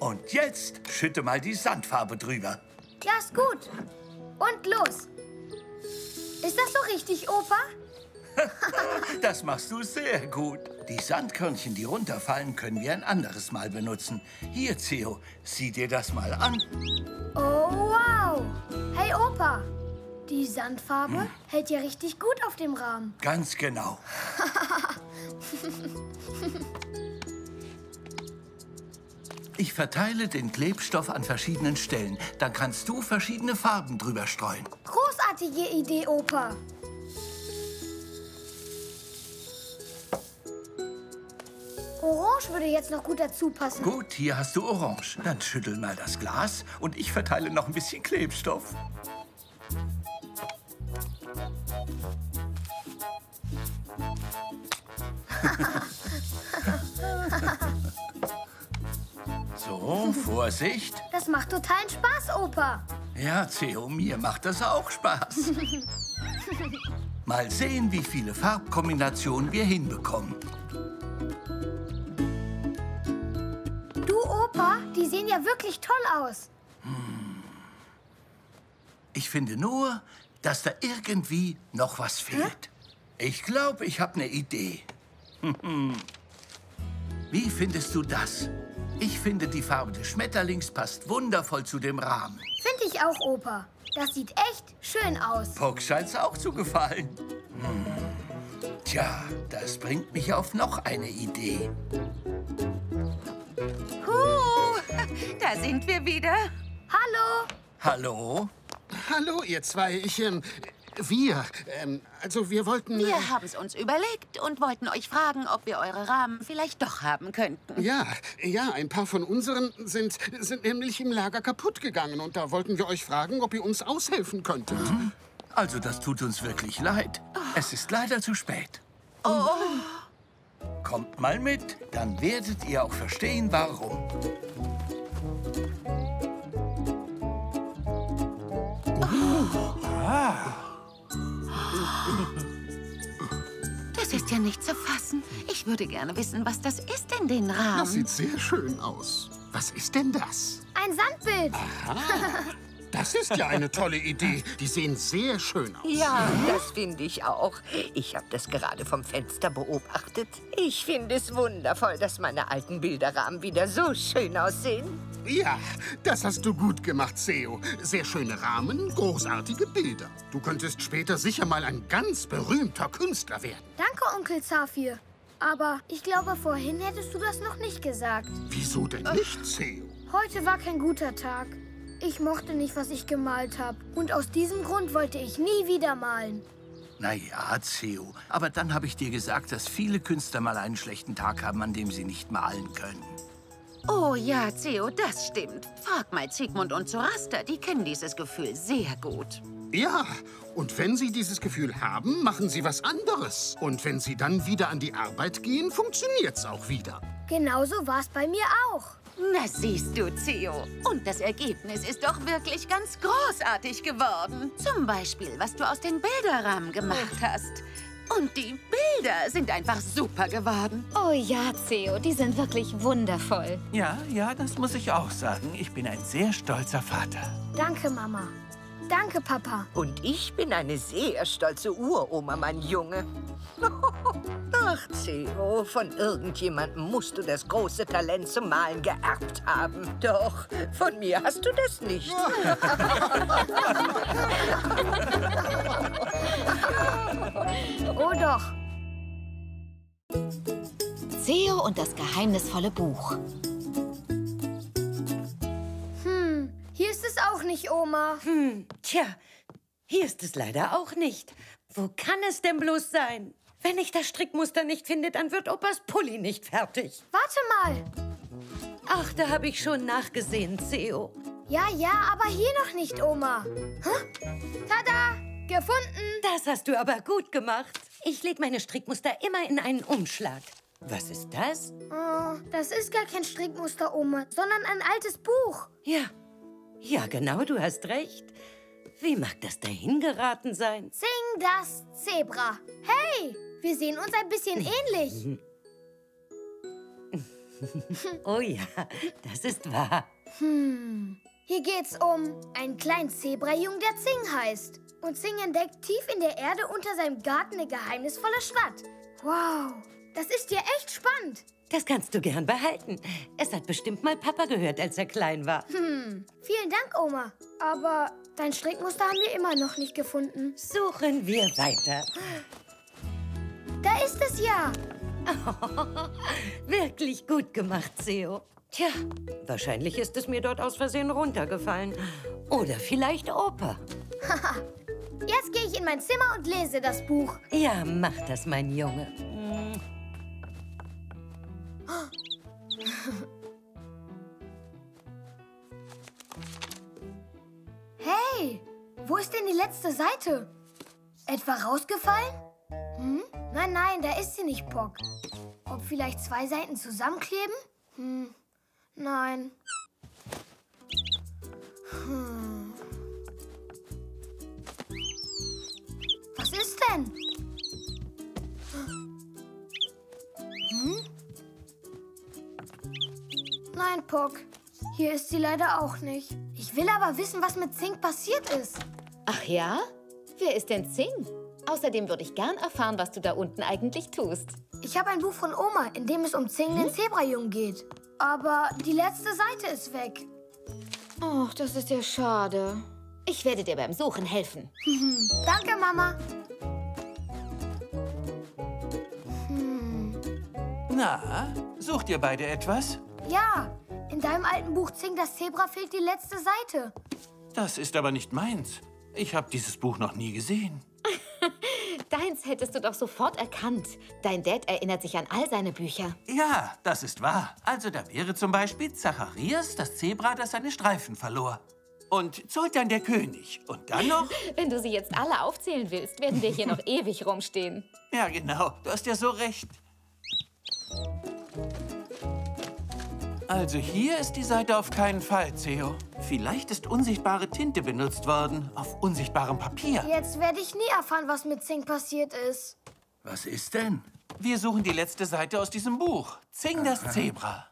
[SPEAKER 2] Und jetzt schütte mal die Sandfarbe drüber.
[SPEAKER 3] Ja, ist gut. Und los. Ist das so richtig, Opa?
[SPEAKER 2] Das machst du sehr gut. Die Sandkörnchen, die runterfallen, können wir ein anderes Mal benutzen. Hier, Theo, sieh dir das mal an.
[SPEAKER 3] Oh, wow. Hey, Opa. Die Sandfarbe hält ja richtig gut auf dem Rahmen.
[SPEAKER 2] Ganz genau. Ich verteile den Klebstoff an verschiedenen Stellen. Dann kannst du verschiedene Farben drüber streuen.
[SPEAKER 3] Großartige Idee, Opa. Orange würde jetzt noch gut dazu passen.
[SPEAKER 2] Gut, hier hast du Orange. Dann schüttel mal das Glas und ich verteile noch ein bisschen Klebstoff. So, Vorsicht.
[SPEAKER 3] Das macht totalen Spaß, Opa.
[SPEAKER 2] Ja, Theo, mir macht das auch Spaß. Mal sehen, wie viele Farbkombinationen wir hinbekommen.
[SPEAKER 3] Du, Opa, die sehen ja wirklich toll aus.
[SPEAKER 2] Ich finde nur, dass da irgendwie noch was fehlt. Ich glaube, ich habe eine Idee. Wie findest du das? Ich finde, die Farbe des Schmetterlings passt wundervoll zu dem Rahmen.
[SPEAKER 3] Finde ich auch, Opa. Das sieht echt schön aus.
[SPEAKER 2] Puck scheint's auch zu gefallen. Hm. Tja, das bringt mich auf noch eine Idee.
[SPEAKER 11] Huh, da sind wir wieder.
[SPEAKER 3] Hallo.
[SPEAKER 2] Hallo?
[SPEAKER 9] Hallo, ihr zwei. Ich, ähm, wir, ähm, also wir wollten... äh,
[SPEAKER 11] Wir haben es uns überlegt und wollten euch fragen, ob wir eure Rahmen vielleicht doch haben könnten.
[SPEAKER 9] Ja, ja, ein paar von unseren sind, sind nämlich im Lager kaputt gegangen. Und da wollten wir euch fragen, ob ihr uns aushelfen könntet.
[SPEAKER 2] Also, das tut uns wirklich leid. Es ist leider zu spät.
[SPEAKER 11] Oh.
[SPEAKER 2] Kommt mal mit, dann werdet ihr auch verstehen, warum.
[SPEAKER 11] Das ist ja nicht zu fassen. Ich würde gerne wissen, was das ist in den Rahmen.
[SPEAKER 9] Das sieht sehr schön aus. Was ist denn das?
[SPEAKER 3] Ein Sandbild.
[SPEAKER 9] Das ist ja eine tolle Idee. Die sehen sehr schön aus.
[SPEAKER 4] Ja, das finde ich auch. Ich habe das gerade vom Fenster beobachtet. Ich finde es wundervoll, dass meine alten Bilderrahmen wieder so schön aussehen.
[SPEAKER 9] Ja, das hast du gut gemacht, Theo. Sehr schöne Rahmen, großartige Bilder. Du könntest später sicher mal ein ganz berühmter Künstler werden.
[SPEAKER 3] Danke, Onkel Zafir. Aber ich glaube, vorhin hättest du das noch nicht gesagt.
[SPEAKER 9] Wieso denn nicht, Theo?
[SPEAKER 3] Heute war kein guter Tag. Ich mochte nicht, was ich gemalt habe. Und aus diesem Grund wollte ich nie wieder malen.
[SPEAKER 2] Na ja, Theo, aber dann habe ich dir gesagt, dass viele Künstler mal einen schlechten Tag haben, an dem sie nicht malen können.
[SPEAKER 11] Oh ja, Theo, das stimmt. Frag mal Sigmund und Sorasta, die kennen dieses Gefühl sehr gut.
[SPEAKER 9] Ja, und wenn Sie dieses Gefühl haben, machen Sie was anderes. Und wenn Sie dann wieder an die Arbeit gehen, funktioniert's auch wieder.
[SPEAKER 3] Genauso war es bei mir auch.
[SPEAKER 11] Na siehst du, Theo. Und das Ergebnis ist doch wirklich ganz großartig geworden. Zum Beispiel, was du aus den Bilderrahmen gemacht hast. Und die Bilder sind einfach super geworden.
[SPEAKER 5] Oh ja, Theo, die sind wirklich wundervoll.
[SPEAKER 6] Ja, ja, das muss ich auch sagen. Ich bin ein sehr stolzer Vater.
[SPEAKER 3] Danke, Mama. Danke, Papa.
[SPEAKER 4] Und ich bin eine sehr stolze Uroma, mein Junge. Ach, Theo, von irgendjemandem musst du das große Talent zum Malen geerbt haben. Doch, von mir hast du das nicht.
[SPEAKER 3] oh doch.
[SPEAKER 5] Theo und das geheimnisvolle Buch.
[SPEAKER 3] Hm, hier ist es auch nicht, Oma.
[SPEAKER 7] Hm, tja, hier ist es leider auch nicht. Wo kann es denn bloß sein? Wenn ich das Strickmuster nicht finde, dann wird Opas Pulli nicht fertig.
[SPEAKER 3] Warte mal.
[SPEAKER 7] Ach, da habe ich schon nachgesehen, Theo.
[SPEAKER 3] Ja, ja, aber hier noch nicht, Oma. Hä? Tada! Gefunden!
[SPEAKER 7] Das hast du aber gut gemacht. Ich lege meine Strickmuster immer in einen Umschlag. Was ist das?
[SPEAKER 3] Oh, das ist gar kein Strickmuster, Oma, sondern ein altes Buch.
[SPEAKER 7] Ja, ja, genau, du hast recht. Wie mag das dahin geraten sein?
[SPEAKER 3] Sing das Zebra. Hey, wir sehen uns ein bisschen ähnlich.
[SPEAKER 7] oh ja, das ist wahr.
[SPEAKER 3] Hm. Hier geht's um einen kleinen Zebrajungen, der Zing heißt. Und Zing entdeckt tief in der Erde unter seinem Garten eine geheimnisvolle Stadt. Wow, das ist ja echt spannend.
[SPEAKER 7] Das kannst du gern behalten. Es hat bestimmt mal Papa gehört, als er klein war.
[SPEAKER 3] Hm, vielen Dank, Oma. Aber dein Strickmuster haben wir immer noch nicht gefunden.
[SPEAKER 7] Suchen wir weiter.
[SPEAKER 3] Da ist es ja.
[SPEAKER 7] wirklich gut gemacht, Theo. Tja, wahrscheinlich ist es mir dort aus Versehen runtergefallen. Oder vielleicht Opa.
[SPEAKER 3] Jetzt gehe ich in mein Zimmer und lese das Buch.
[SPEAKER 7] Ja, mach das, mein Junge.
[SPEAKER 3] Hey, wo ist denn die letzte Seite? Etwa rausgefallen? Nein, nein, da ist sie nicht, Pock. Ob vielleicht zwei Seiten zusammenkleben? Hm, nein. Hm. Was ist denn? Hm? Nein, Pock. Hier ist sie leider auch nicht. Ich will aber wissen, was mit Zink passiert ist.
[SPEAKER 5] Ach ja? Wer ist denn Zing? Außerdem würde ich gern erfahren, was du da unten eigentlich tust.
[SPEAKER 3] Ich habe ein Buch von Oma, in dem es um Zing, den Zebrajungen geht. Aber die letzte Seite ist weg.
[SPEAKER 5] Ach, das ist ja schade. Ich werde dir beim Suchen helfen.
[SPEAKER 3] Danke, Mama. Hm.
[SPEAKER 6] Na, sucht ihr beide etwas?
[SPEAKER 3] Ja, in deinem alten Buch Zing, das Zebra fehlt die letzte Seite.
[SPEAKER 6] Das ist aber nicht meins. Ich habe dieses Buch noch nie gesehen.
[SPEAKER 5] Deins hättest du doch sofort erkannt. Dein Dad erinnert sich an all seine Bücher.
[SPEAKER 6] Ja, das ist wahr. Also da wäre zum Beispiel Zacharias, das Zebra, das seine Streifen verlor. Und Zoltan der König. Und dann noch...
[SPEAKER 5] Wenn du sie jetzt alle aufzählen willst, werden wir hier noch ewig rumstehen.
[SPEAKER 6] Ja, genau. Du hast ja so recht. Also hier ist die Seite auf keinen Fall, Theo. Vielleicht ist unsichtbare Tinte benutzt worden, auf unsichtbarem Papier.
[SPEAKER 3] Jetzt werde ich nie erfahren, was mit Zing passiert ist.
[SPEAKER 2] Was ist denn?
[SPEAKER 6] Wir suchen die letzte Seite aus diesem Buch. Zing das Zebra.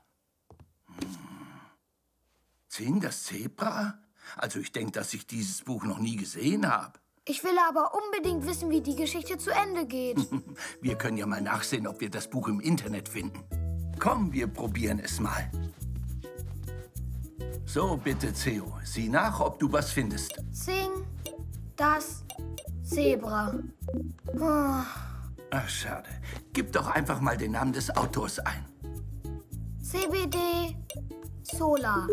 [SPEAKER 2] Zing das Zebra? Also ich denke, dass ich dieses Buch noch nie gesehen habe.
[SPEAKER 3] Ich will aber unbedingt wissen, wie die Geschichte zu Ende geht.
[SPEAKER 2] Wir können ja mal nachsehen, ob wir das Buch im Internet finden. Komm, wir probieren es mal. So, bitte, Theo. Sieh nach, ob du was findest.
[SPEAKER 3] Zing das Zebra. Oh,
[SPEAKER 2] Ach, schade. Gib doch einfach mal den Namen des Autors ein.
[SPEAKER 3] CBD Solar.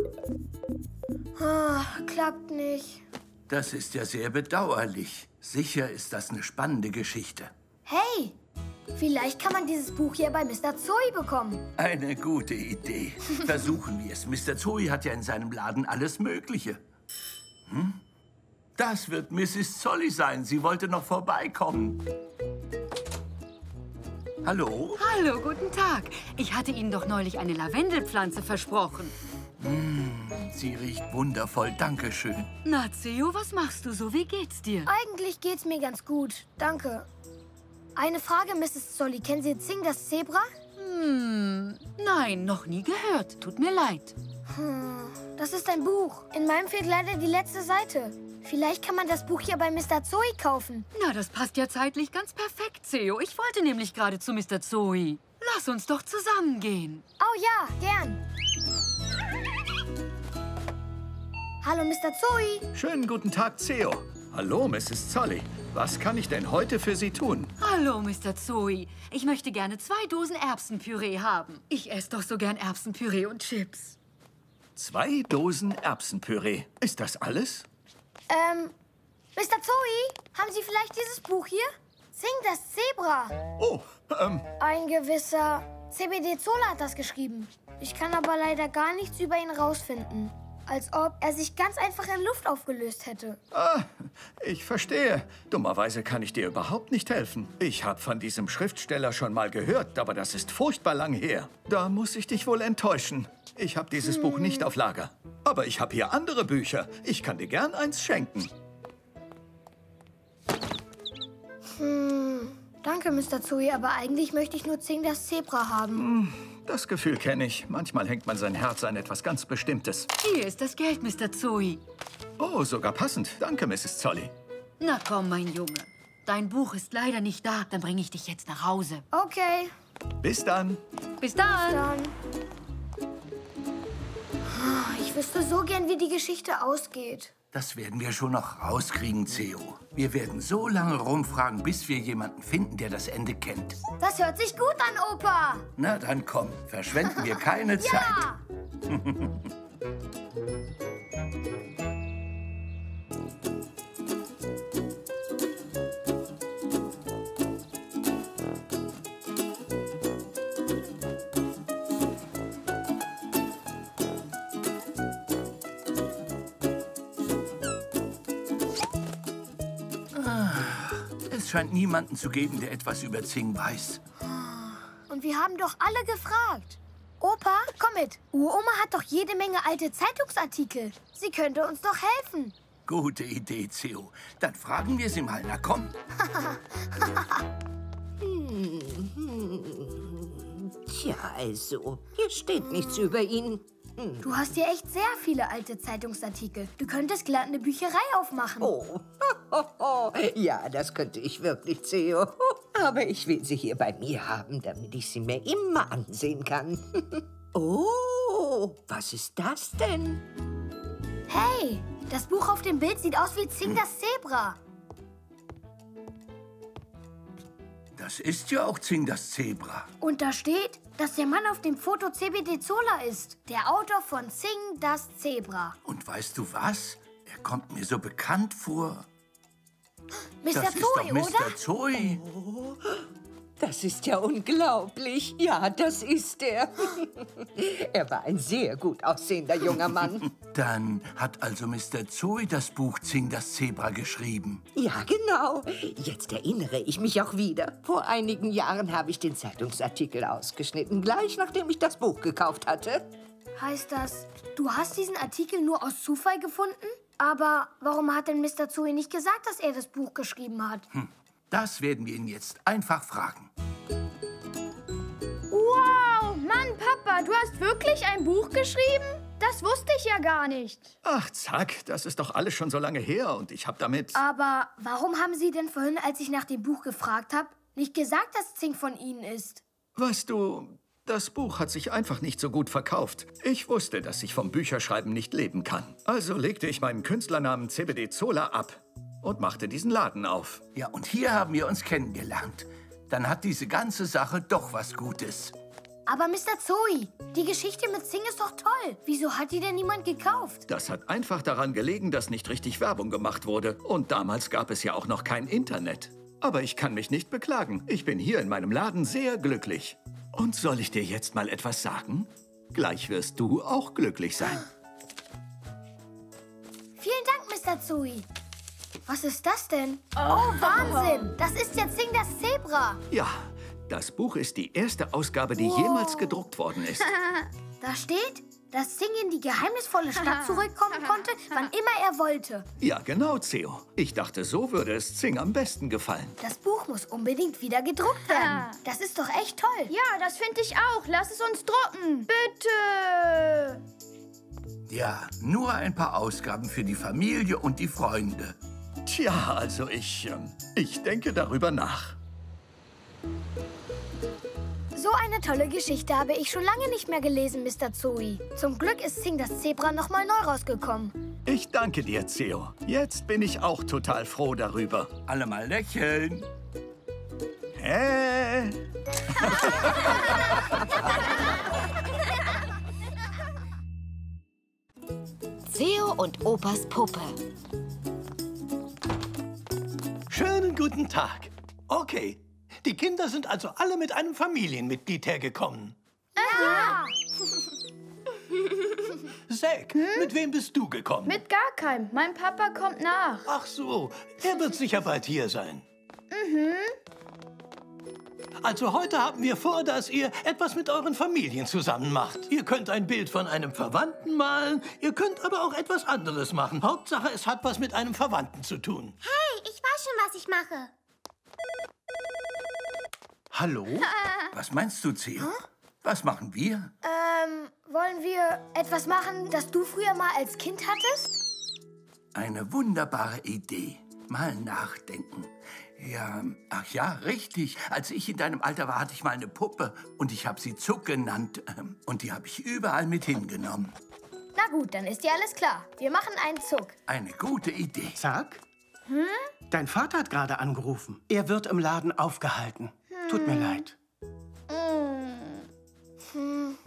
[SPEAKER 3] Ah, klappt nicht.
[SPEAKER 2] Das ist ja sehr bedauerlich. Sicher ist das eine spannende Geschichte.
[SPEAKER 3] Hey, vielleicht kann man dieses Buch hier bei Mr. Zoe bekommen.
[SPEAKER 2] Eine gute Idee. Versuchen wir es. Mr. Zoe hat ja in seinem Laden alles Mögliche. Hm? Das wird Mrs. Zolli sein. Sie wollte noch vorbeikommen. Hallo?
[SPEAKER 13] Hallo, guten Tag. Ich hatte Ihnen doch neulich eine Lavendelpflanze versprochen.
[SPEAKER 2] Hm, sie riecht wundervoll. Dankeschön.
[SPEAKER 13] Na, Theo, was machst du so? Wie geht's dir?
[SPEAKER 3] Eigentlich geht's mir ganz gut. Danke. Eine Frage, Mrs. Zolli. Kennen Sie Zing, das Zebra?
[SPEAKER 13] Hm, nein, noch nie gehört. Tut mir leid.
[SPEAKER 3] Hm, das ist ein Buch. In meinem fehlt leider die letzte Seite. Vielleicht kann man das Buch hier bei Mr. Zoe kaufen.
[SPEAKER 13] Na, das passt ja zeitlich ganz perfekt, Theo. Ich wollte nämlich gerade zu Mr. Zoe. Lass uns doch zusammen gehen.
[SPEAKER 3] Oh ja, gern. Hallo, Mr. Zoe.
[SPEAKER 12] Schönen guten Tag, Theo. Hallo, Mrs. Zolly. Was kann ich denn heute für Sie tun?
[SPEAKER 13] Hallo, Mr. Zoe. Ich möchte gerne zwei Dosen Erbsenpüree haben. Ich esse doch so gern Erbsenpüree und Chips.
[SPEAKER 12] Zwei Dosen Erbsenpüree. Ist das alles?
[SPEAKER 3] Ähm, Mr. Zoe, haben Sie vielleicht dieses Buch hier? Sing das Zebra.
[SPEAKER 12] Oh, ähm,
[SPEAKER 3] Ein gewisser CBD Zola hat das geschrieben. Ich kann aber leider gar nichts über ihn rausfinden. Als ob er sich ganz einfach in Luft aufgelöst hätte.
[SPEAKER 12] ah, ich verstehe. Dummerweise kann ich dir überhaupt nicht helfen. Ich habe von diesem Schriftsteller schon mal gehört, aber das ist furchtbar lang her. Da muss ich dich wohl enttäuschen. Ich habe dieses Buch nicht auf Lager. Aber ich habe hier andere Bücher. Ich kann dir gern eins schenken.
[SPEAKER 3] Hm, danke, Mr. Zoe, aber eigentlich möchte ich nur Zing das Zebra haben.
[SPEAKER 12] Das Gefühl kenne ich. Manchmal hängt man sein Herz an etwas ganz Bestimmtes.
[SPEAKER 13] Hier ist das Geld, Mr. Zoe.
[SPEAKER 12] Oh, sogar passend. Danke, Mrs. Zolly.
[SPEAKER 13] Na komm, mein Junge. Dein Buch ist leider nicht da. Dann bringe ich dich jetzt nach Hause.
[SPEAKER 3] Okay,
[SPEAKER 12] Bis dann.
[SPEAKER 13] Bis dann.
[SPEAKER 3] dann. Ich wüsste so gern, wie die Geschichte ausgeht.
[SPEAKER 2] Das werden wir schon noch rauskriegen, Theo. Wir werden so lange rumfragen, bis wir jemanden finden, der das Ende kennt.
[SPEAKER 3] Das hört sich gut an, Opa.
[SPEAKER 2] Na, dann komm, verschwenden wir keine Zeit. Es scheint niemanden zu geben, der etwas über Zing weiß.
[SPEAKER 3] Und wir haben doch alle gefragt. Opa, komm mit. Uroma hat doch jede Menge alte Zeitungsartikel. Sie könnte uns doch helfen.
[SPEAKER 2] Gute Idee, Theo. Dann fragen wir sie mal. Na komm.
[SPEAKER 4] Tja, also, hier steht nichts über ihn.
[SPEAKER 3] Du hast hier echt sehr viele alte Zeitungsartikel. Du könntest glatt eine Bücherei aufmachen.
[SPEAKER 4] Oh. ja, das könnte ich wirklich, Theo. Aber ich will sie hier bei mir haben, damit ich sie mir immer ansehen kann. oh, was ist das denn?
[SPEAKER 3] Hey, das Buch auf dem Bild sieht aus wie Zing das Zebra.
[SPEAKER 2] Das ist ja auch Zing das Zebra.
[SPEAKER 3] Und da steht, dass der Mann auf dem Foto CBD Zola ist. Der Autor von Zing das Zebra.
[SPEAKER 2] Und weißt du was? Er kommt mir so bekannt vor.
[SPEAKER 3] Mr.
[SPEAKER 2] Das ist
[SPEAKER 3] Zoe,
[SPEAKER 2] doch Mr.
[SPEAKER 3] oder?
[SPEAKER 2] Zoe.
[SPEAKER 4] Das ist ja unglaublich. Ja, das ist er. er war ein sehr gut aussehender junger Mann.
[SPEAKER 2] Dann hat also Mr. Zoe das Buch Zing das Zebra geschrieben.
[SPEAKER 4] Ja, genau. Jetzt erinnere ich mich auch wieder. Vor einigen Jahren habe ich den Zeitungsartikel ausgeschnitten, gleich nachdem ich das Buch gekauft hatte.
[SPEAKER 3] Heißt das, du hast diesen Artikel nur aus Zufall gefunden? Aber warum hat denn Mr. Zoe nicht gesagt, dass er das Buch geschrieben hat?
[SPEAKER 2] Das werden wir ihn jetzt einfach fragen.
[SPEAKER 14] Wow, Mann, Papa, du hast wirklich ein Buch geschrieben? Das wusste ich ja gar nicht.
[SPEAKER 12] Ach, zack, das ist doch alles schon so lange her und ich habe damit...
[SPEAKER 3] Aber warum haben Sie denn vorhin, als ich nach dem Buch gefragt habe, nicht gesagt, dass Zing von Ihnen ist?
[SPEAKER 12] Weißt du, das Buch hat sich einfach nicht so gut verkauft. Ich wusste, dass ich vom Bücherschreiben nicht leben kann. Also legte ich meinen Künstlernamen CBD Zola ab und machte diesen Laden auf.
[SPEAKER 2] Ja, und hier haben wir uns kennengelernt. Dann hat diese ganze Sache doch was Gutes.
[SPEAKER 3] Aber Mr. Zoe, die Geschichte mit Zing ist doch toll. Wieso hat die denn niemand gekauft?
[SPEAKER 12] Das hat einfach daran gelegen, dass nicht richtig Werbung gemacht wurde. Und damals gab es ja auch noch kein Internet. Aber ich kann mich nicht beklagen. Ich bin hier in meinem Laden sehr glücklich. Und soll ich dir jetzt mal etwas sagen? Gleich wirst du auch glücklich sein.
[SPEAKER 3] Vielen Dank, Mr. Zoe. Was ist das denn? Oh, Wahnsinn! Das ist ja Zing das Zebra.
[SPEAKER 12] Ja, das Buch ist die erste Ausgabe, die jemals gedruckt worden ist.
[SPEAKER 3] Da steht, dass Zing in die geheimnisvolle Stadt zurückkommen konnte, wann immer er wollte.
[SPEAKER 12] Ja, genau, Theo. Ich dachte, so würde es Zing am besten gefallen.
[SPEAKER 3] Das Buch muss unbedingt wieder gedruckt werden. Das ist doch echt toll.
[SPEAKER 14] Ja, das finde ich auch. Lass es uns drucken. Bitte.
[SPEAKER 2] Ja, nur ein paar Ausgaben für die Familie und die Freunde.
[SPEAKER 12] Tja, also ich, ähm, ich denke darüber nach.
[SPEAKER 3] So eine tolle Geschichte habe ich schon lange nicht mehr gelesen, Mr. Zoe. Zum Glück ist Sing das Zebra noch mal neu rausgekommen.
[SPEAKER 12] Ich danke dir, Theo. Jetzt bin ich auch total froh darüber.
[SPEAKER 2] Alle mal lächeln.
[SPEAKER 12] Hä?
[SPEAKER 1] Theo und Opas Puppe.
[SPEAKER 15] Schönen guten Tag. Okay, die Kinder sind also alle mit einem Familienmitglied hergekommen.
[SPEAKER 14] Ja.
[SPEAKER 15] Zack, mit wem bist du gekommen?
[SPEAKER 14] Mit gar keinem. Mein Papa kommt nach.
[SPEAKER 15] Ach so, er wird sicher bald hier sein.
[SPEAKER 14] Mhm.
[SPEAKER 15] Also heute haben wir vor, dass ihr etwas mit euren Familien zusammen macht. Ihr könnt ein Bild von einem Verwandten malen, ihr könnt aber auch etwas anderes machen. Hauptsache, es hat was mit einem Verwandten zu tun.
[SPEAKER 8] Hey, ich weiß schon, was ich mache.
[SPEAKER 2] Hallo? Was meinst du, Theo? Was machen wir?
[SPEAKER 3] Ähm, wollen wir etwas machen, das du früher mal als Kind hattest?
[SPEAKER 2] Eine wunderbare Idee. Mal nachdenken. Ja, ach ja, richtig. Als ich in deinem Alter war, hatte ich mal eine Puppe und ich habe sie Zuck genannt. ähm, Und die habe ich überall mit hingenommen.
[SPEAKER 3] Na gut, dann ist dir alles klar. Wir machen einen Zuck.
[SPEAKER 2] Eine gute Idee.
[SPEAKER 6] Zack,
[SPEAKER 3] Hm?
[SPEAKER 6] dein Vater hat gerade angerufen. Er wird im Laden aufgehalten. Tut mir
[SPEAKER 3] Hm.
[SPEAKER 6] leid.
[SPEAKER 3] Hm.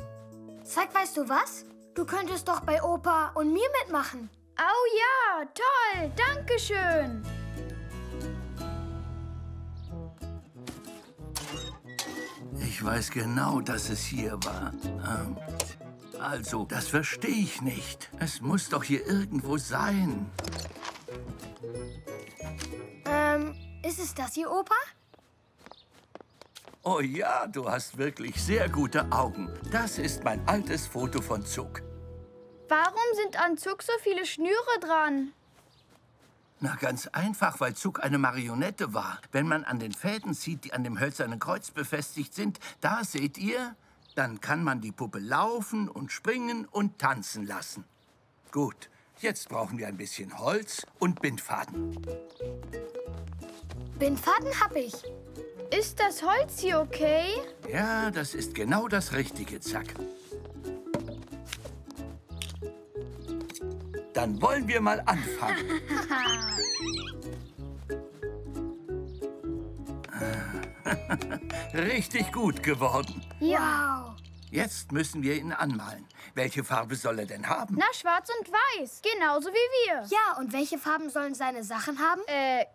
[SPEAKER 3] Zack, weißt du was? Du könntest doch bei Opa und mir mitmachen.
[SPEAKER 14] Oh ja, toll. Dankeschön.
[SPEAKER 2] Ich weiß genau, dass es hier war. Ähm, also, das verstehe ich nicht. Es muss doch hier irgendwo sein.
[SPEAKER 3] Ähm, ist es das hier, Opa?
[SPEAKER 2] Oh ja, du hast wirklich sehr gute Augen. Das ist mein altes Foto von Zuck.
[SPEAKER 14] Warum sind an Zuck so viele Schnüre dran?
[SPEAKER 2] Na, ganz einfach, weil Zuck eine Marionette war. Wenn man an den Fäden sieht, die an dem hölzernen Kreuz befestigt sind, da seht ihr, dann kann man die Puppe laufen und springen und tanzen lassen. Gut, jetzt brauchen wir ein bisschen Holz und Bindfaden.
[SPEAKER 3] Bindfaden hab ich.
[SPEAKER 14] Ist das Holz hier okay?
[SPEAKER 2] Ja, das ist genau das Richtige, Zack. Dann wollen wir mal anfangen. Richtig gut geworden.
[SPEAKER 3] Wow.
[SPEAKER 2] Jetzt müssen wir ihn anmalen. Welche Farbe soll er denn haben?
[SPEAKER 14] Na, schwarz und weiß. Genauso wie wir.
[SPEAKER 3] Ja, und welche Farben sollen seine Sachen haben?
[SPEAKER 14] Äh,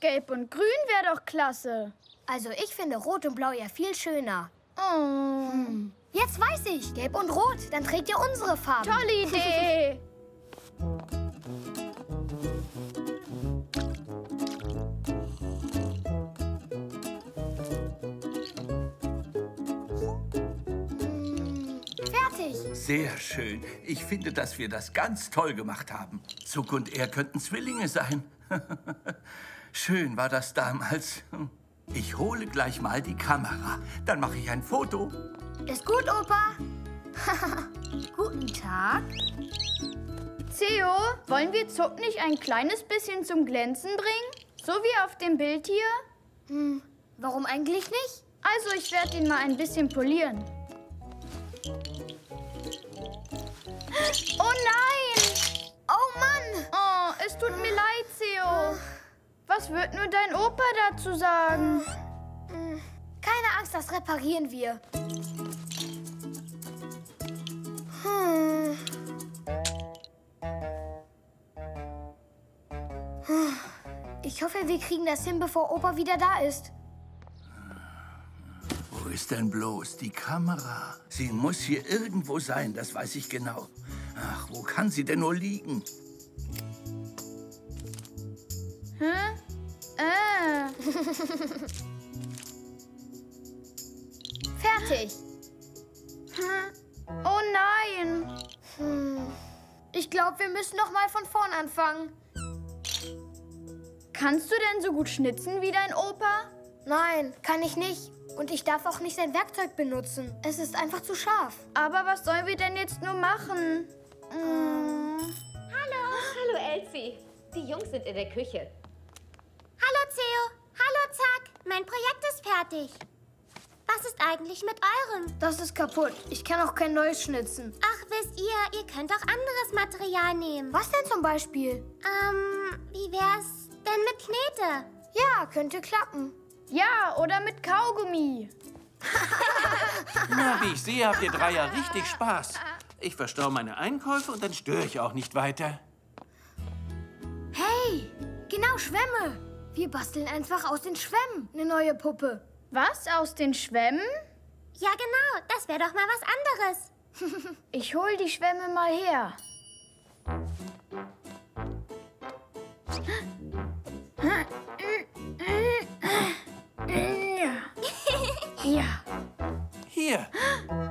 [SPEAKER 14] gelb und grün wäre doch klasse.
[SPEAKER 3] Also ich finde rot und blau ja viel schöner.
[SPEAKER 14] Oh.
[SPEAKER 3] Hm. Jetzt weiß ich. Gelb und rot. Dann trägt ihr unsere Farben.
[SPEAKER 14] Tolle Idee.
[SPEAKER 3] Fertig.
[SPEAKER 2] Sehr schön. Ich finde, dass wir das ganz toll gemacht haben. Zuck und er könnten Zwillinge sein. Schön war das damals. Ich hole gleich mal die Kamera. Dann mache ich ein Foto.
[SPEAKER 3] Ist gut, Opa. Guten Tag.
[SPEAKER 14] Theo, wollen wir Zuck nicht ein kleines bisschen zum Glänzen bringen? So wie auf dem Bild hier?
[SPEAKER 3] Hm, warum eigentlich nicht?
[SPEAKER 14] Also, ich werde ihn mal ein bisschen polieren. Oh nein!
[SPEAKER 3] Oh Mann!
[SPEAKER 14] Oh, es tut mir leid, Theo. Was wird nur dein Opa dazu sagen?
[SPEAKER 3] Keine Angst, das reparieren wir. Hm. Ich hoffe, wir kriegen das hin, bevor Opa wieder da ist.
[SPEAKER 2] Wo ist denn bloß die Kamera? Sie muss hier irgendwo sein, das weiß ich genau. Ach, wo kann sie denn nur liegen?
[SPEAKER 14] Hä? Äh.
[SPEAKER 3] Fertig.
[SPEAKER 14] Hm? Oh nein.
[SPEAKER 3] Hm. Ich glaube, wir müssen noch mal von vorn anfangen.
[SPEAKER 14] Kannst du denn so gut schnitzen wie dein Opa?
[SPEAKER 3] Nein, kann ich nicht. Und ich darf auch nicht sein Werkzeug benutzen. Es ist einfach zu scharf.
[SPEAKER 14] Aber was sollen wir denn jetzt nur machen?
[SPEAKER 8] Hallo.
[SPEAKER 5] Hallo, Elsie. Die Jungs sind in der Küche.
[SPEAKER 8] Hallo, Theo. Hallo, Zack. Mein Projekt ist fertig. Was ist eigentlich mit eurem?
[SPEAKER 3] Das ist kaputt. Ich kann auch kein neues schnitzen.
[SPEAKER 8] Ach, wisst ihr, ihr könnt auch anderes Material nehmen.
[SPEAKER 3] Was denn zum Beispiel?
[SPEAKER 8] Ähm, wie wär's denn mit Knete?
[SPEAKER 3] Ja, könnte klappen.
[SPEAKER 14] Ja, oder mit Kaugummi.
[SPEAKER 6] Na, wie ich sehe, habt ihr drei ja richtig Spaß. Ich verstaue meine Einkäufe und dann störe ich auch nicht weiter.
[SPEAKER 3] Hey, genau, Schwämme. Wir basteln einfach aus den Schwämmen eine neue Puppe.
[SPEAKER 14] Was, aus den Schwämmen?
[SPEAKER 8] Ja, genau. Das wäre doch mal was anderes.
[SPEAKER 14] Ich hol die Schwämme mal her. Ja.
[SPEAKER 6] Hier,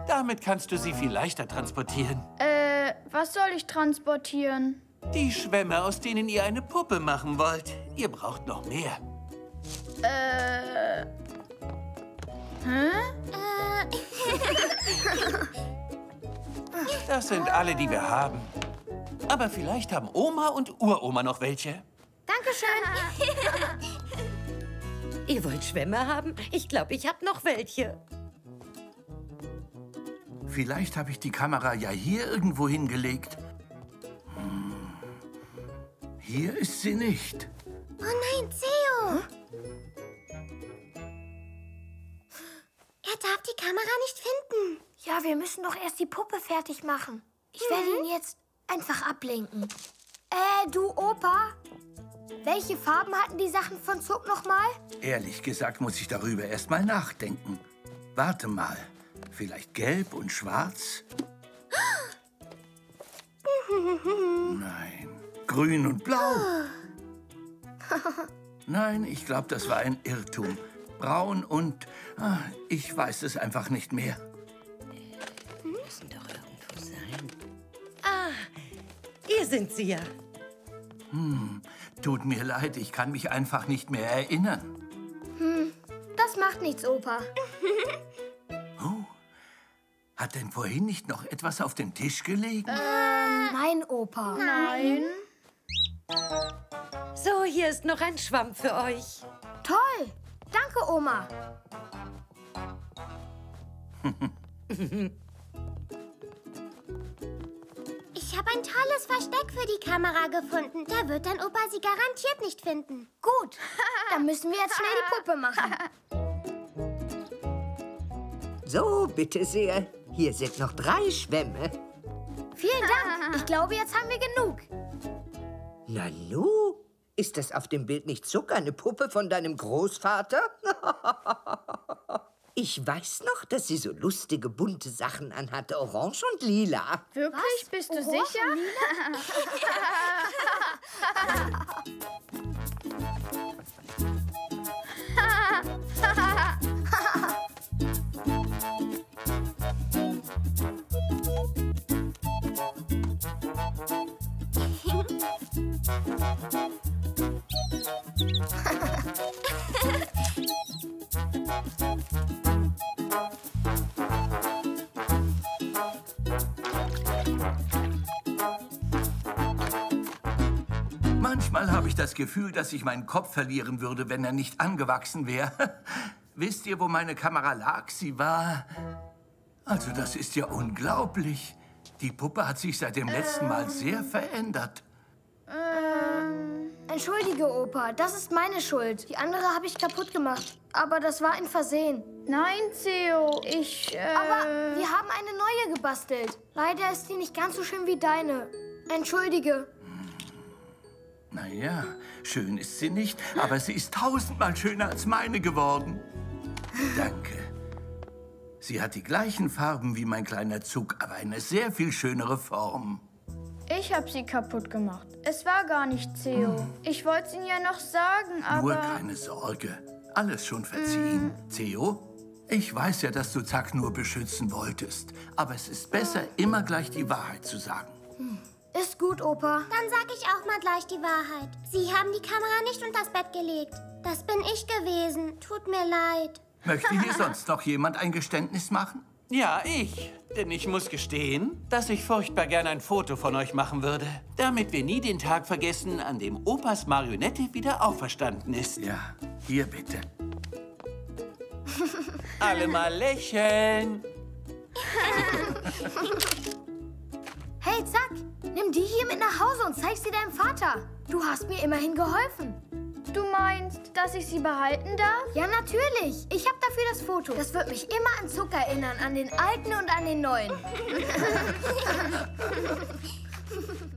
[SPEAKER 6] damit kannst du sie viel leichter transportieren.
[SPEAKER 14] Äh, was soll ich transportieren?
[SPEAKER 6] Die Schwämme, aus denen ihr eine Puppe machen wollt. Ihr braucht noch mehr.
[SPEAKER 14] Äh. Hä?
[SPEAKER 6] Das sind alle, die wir haben. Aber vielleicht haben Oma und Uroma noch welche.
[SPEAKER 3] Dankeschön.
[SPEAKER 7] Ihr wollt Schwämme haben? Ich glaube, ich habe noch welche.
[SPEAKER 2] Vielleicht habe ich die Kamera ja hier irgendwo hingelegt. Hm. Hier ist sie nicht.
[SPEAKER 8] Oh nein, Theo. Er darf die Kamera nicht finden.
[SPEAKER 3] Ja, wir müssen doch erst die Puppe fertig machen. Ich werde ihn jetzt einfach ablenken. Äh, du Opa? Welche Farben hatten die Sachen von Zuck nochmal?
[SPEAKER 2] Ehrlich gesagt muss ich darüber erst mal nachdenken. Warte mal. Vielleicht gelb und schwarz? Nein. Grün und blau? Nein, ich glaube, das war ein Irrtum. Braun und... Ah, ich weiß es einfach nicht mehr.
[SPEAKER 7] Müssen doch irgendwo sein. Ah, hier sind sie ja.
[SPEAKER 2] Hm, tut mir leid, ich kann mich einfach nicht mehr erinnern.
[SPEAKER 3] Hm, das macht nichts, Opa.
[SPEAKER 2] Hat denn vorhin nicht noch etwas auf den Tisch gelegen?
[SPEAKER 3] Ähm, nein, Opa.
[SPEAKER 14] Nein.
[SPEAKER 7] So, hier ist noch ein Schwamm für euch.
[SPEAKER 3] Toll. Danke, Oma.
[SPEAKER 8] ein tolles Versteck für die Kamera gefunden. Da wird dein Opa sie garantiert nicht finden.
[SPEAKER 3] Gut. Dann müssen wir jetzt schnell die Puppe machen.
[SPEAKER 4] So, bitte sehr. Hier sind noch drei Schwämme.
[SPEAKER 3] Vielen Dank. Ich glaube, jetzt haben wir genug.
[SPEAKER 4] Nanu, ist das auf dem Bild nicht Zuck, eine Puppe von deinem Großvater? Ich weiß noch, dass sie so lustige, bunte Sachen anhatte, orange und lila.
[SPEAKER 14] Wirklich? Bist du
[SPEAKER 3] Orange
[SPEAKER 14] sicher?
[SPEAKER 2] Manchmal habe ich das Gefühl, dass ich meinen Kopf verlieren würde, wenn er nicht angewachsen wäre. Wisst ihr, wo meine Kamera lag? Sie war... Also, das ist ja unglaublich. Die Puppe hat sich seit dem letzten Mal sehr verändert.
[SPEAKER 3] Ähm, entschuldige, Opa. Das ist meine Schuld. Die andere habe ich kaputt gemacht. Aber das war ein Versehen.
[SPEAKER 14] Nein, Theo. Ich, äh...
[SPEAKER 3] Aber wir haben eine neue gebastelt. Leider ist die nicht ganz so schön wie deine. Entschuldige.
[SPEAKER 2] Naja, schön ist sie nicht, aber sie ist tausendmal schöner als meine geworden. Danke. Sie hat die gleichen Farben wie mein kleiner Zug, aber eine sehr viel schönere Form.
[SPEAKER 14] Ich habe sie kaputt gemacht. Es war gar nicht Theo. Ich wollte es Ihnen ja noch sagen, aber...
[SPEAKER 2] Nur keine Sorge. Alles schon verziehen. Theo, ich weiß ja, dass du Zack nur beschützen wolltest. Aber es ist besser, immer gleich die Wahrheit zu sagen.
[SPEAKER 3] Ist gut, Opa.
[SPEAKER 8] Dann sag ich auch mal gleich die Wahrheit. Sie haben die Kamera nicht unters Bett gelegt. Das bin ich gewesen. Tut mir leid.
[SPEAKER 2] Möchte hier sonst noch jemand ein Geständnis machen?
[SPEAKER 6] Ja, ich. Denn ich muss gestehen, dass ich furchtbar gern ein Foto von euch machen würde. Damit wir nie den Tag vergessen, an dem Opas Marionette wieder auferstanden ist.
[SPEAKER 2] Ja, hier bitte.
[SPEAKER 6] Alle mal lächeln.
[SPEAKER 3] Hey, Zack, nimm die hier mit nach Hause und zeig sie deinem Vater. Du hast mir immerhin geholfen.
[SPEAKER 14] Du meinst, dass ich sie behalten darf?
[SPEAKER 3] Ja, natürlich. Ich habe dafür das Foto. Das wird mich immer an Zuck erinnern, an den alten und an den neuen.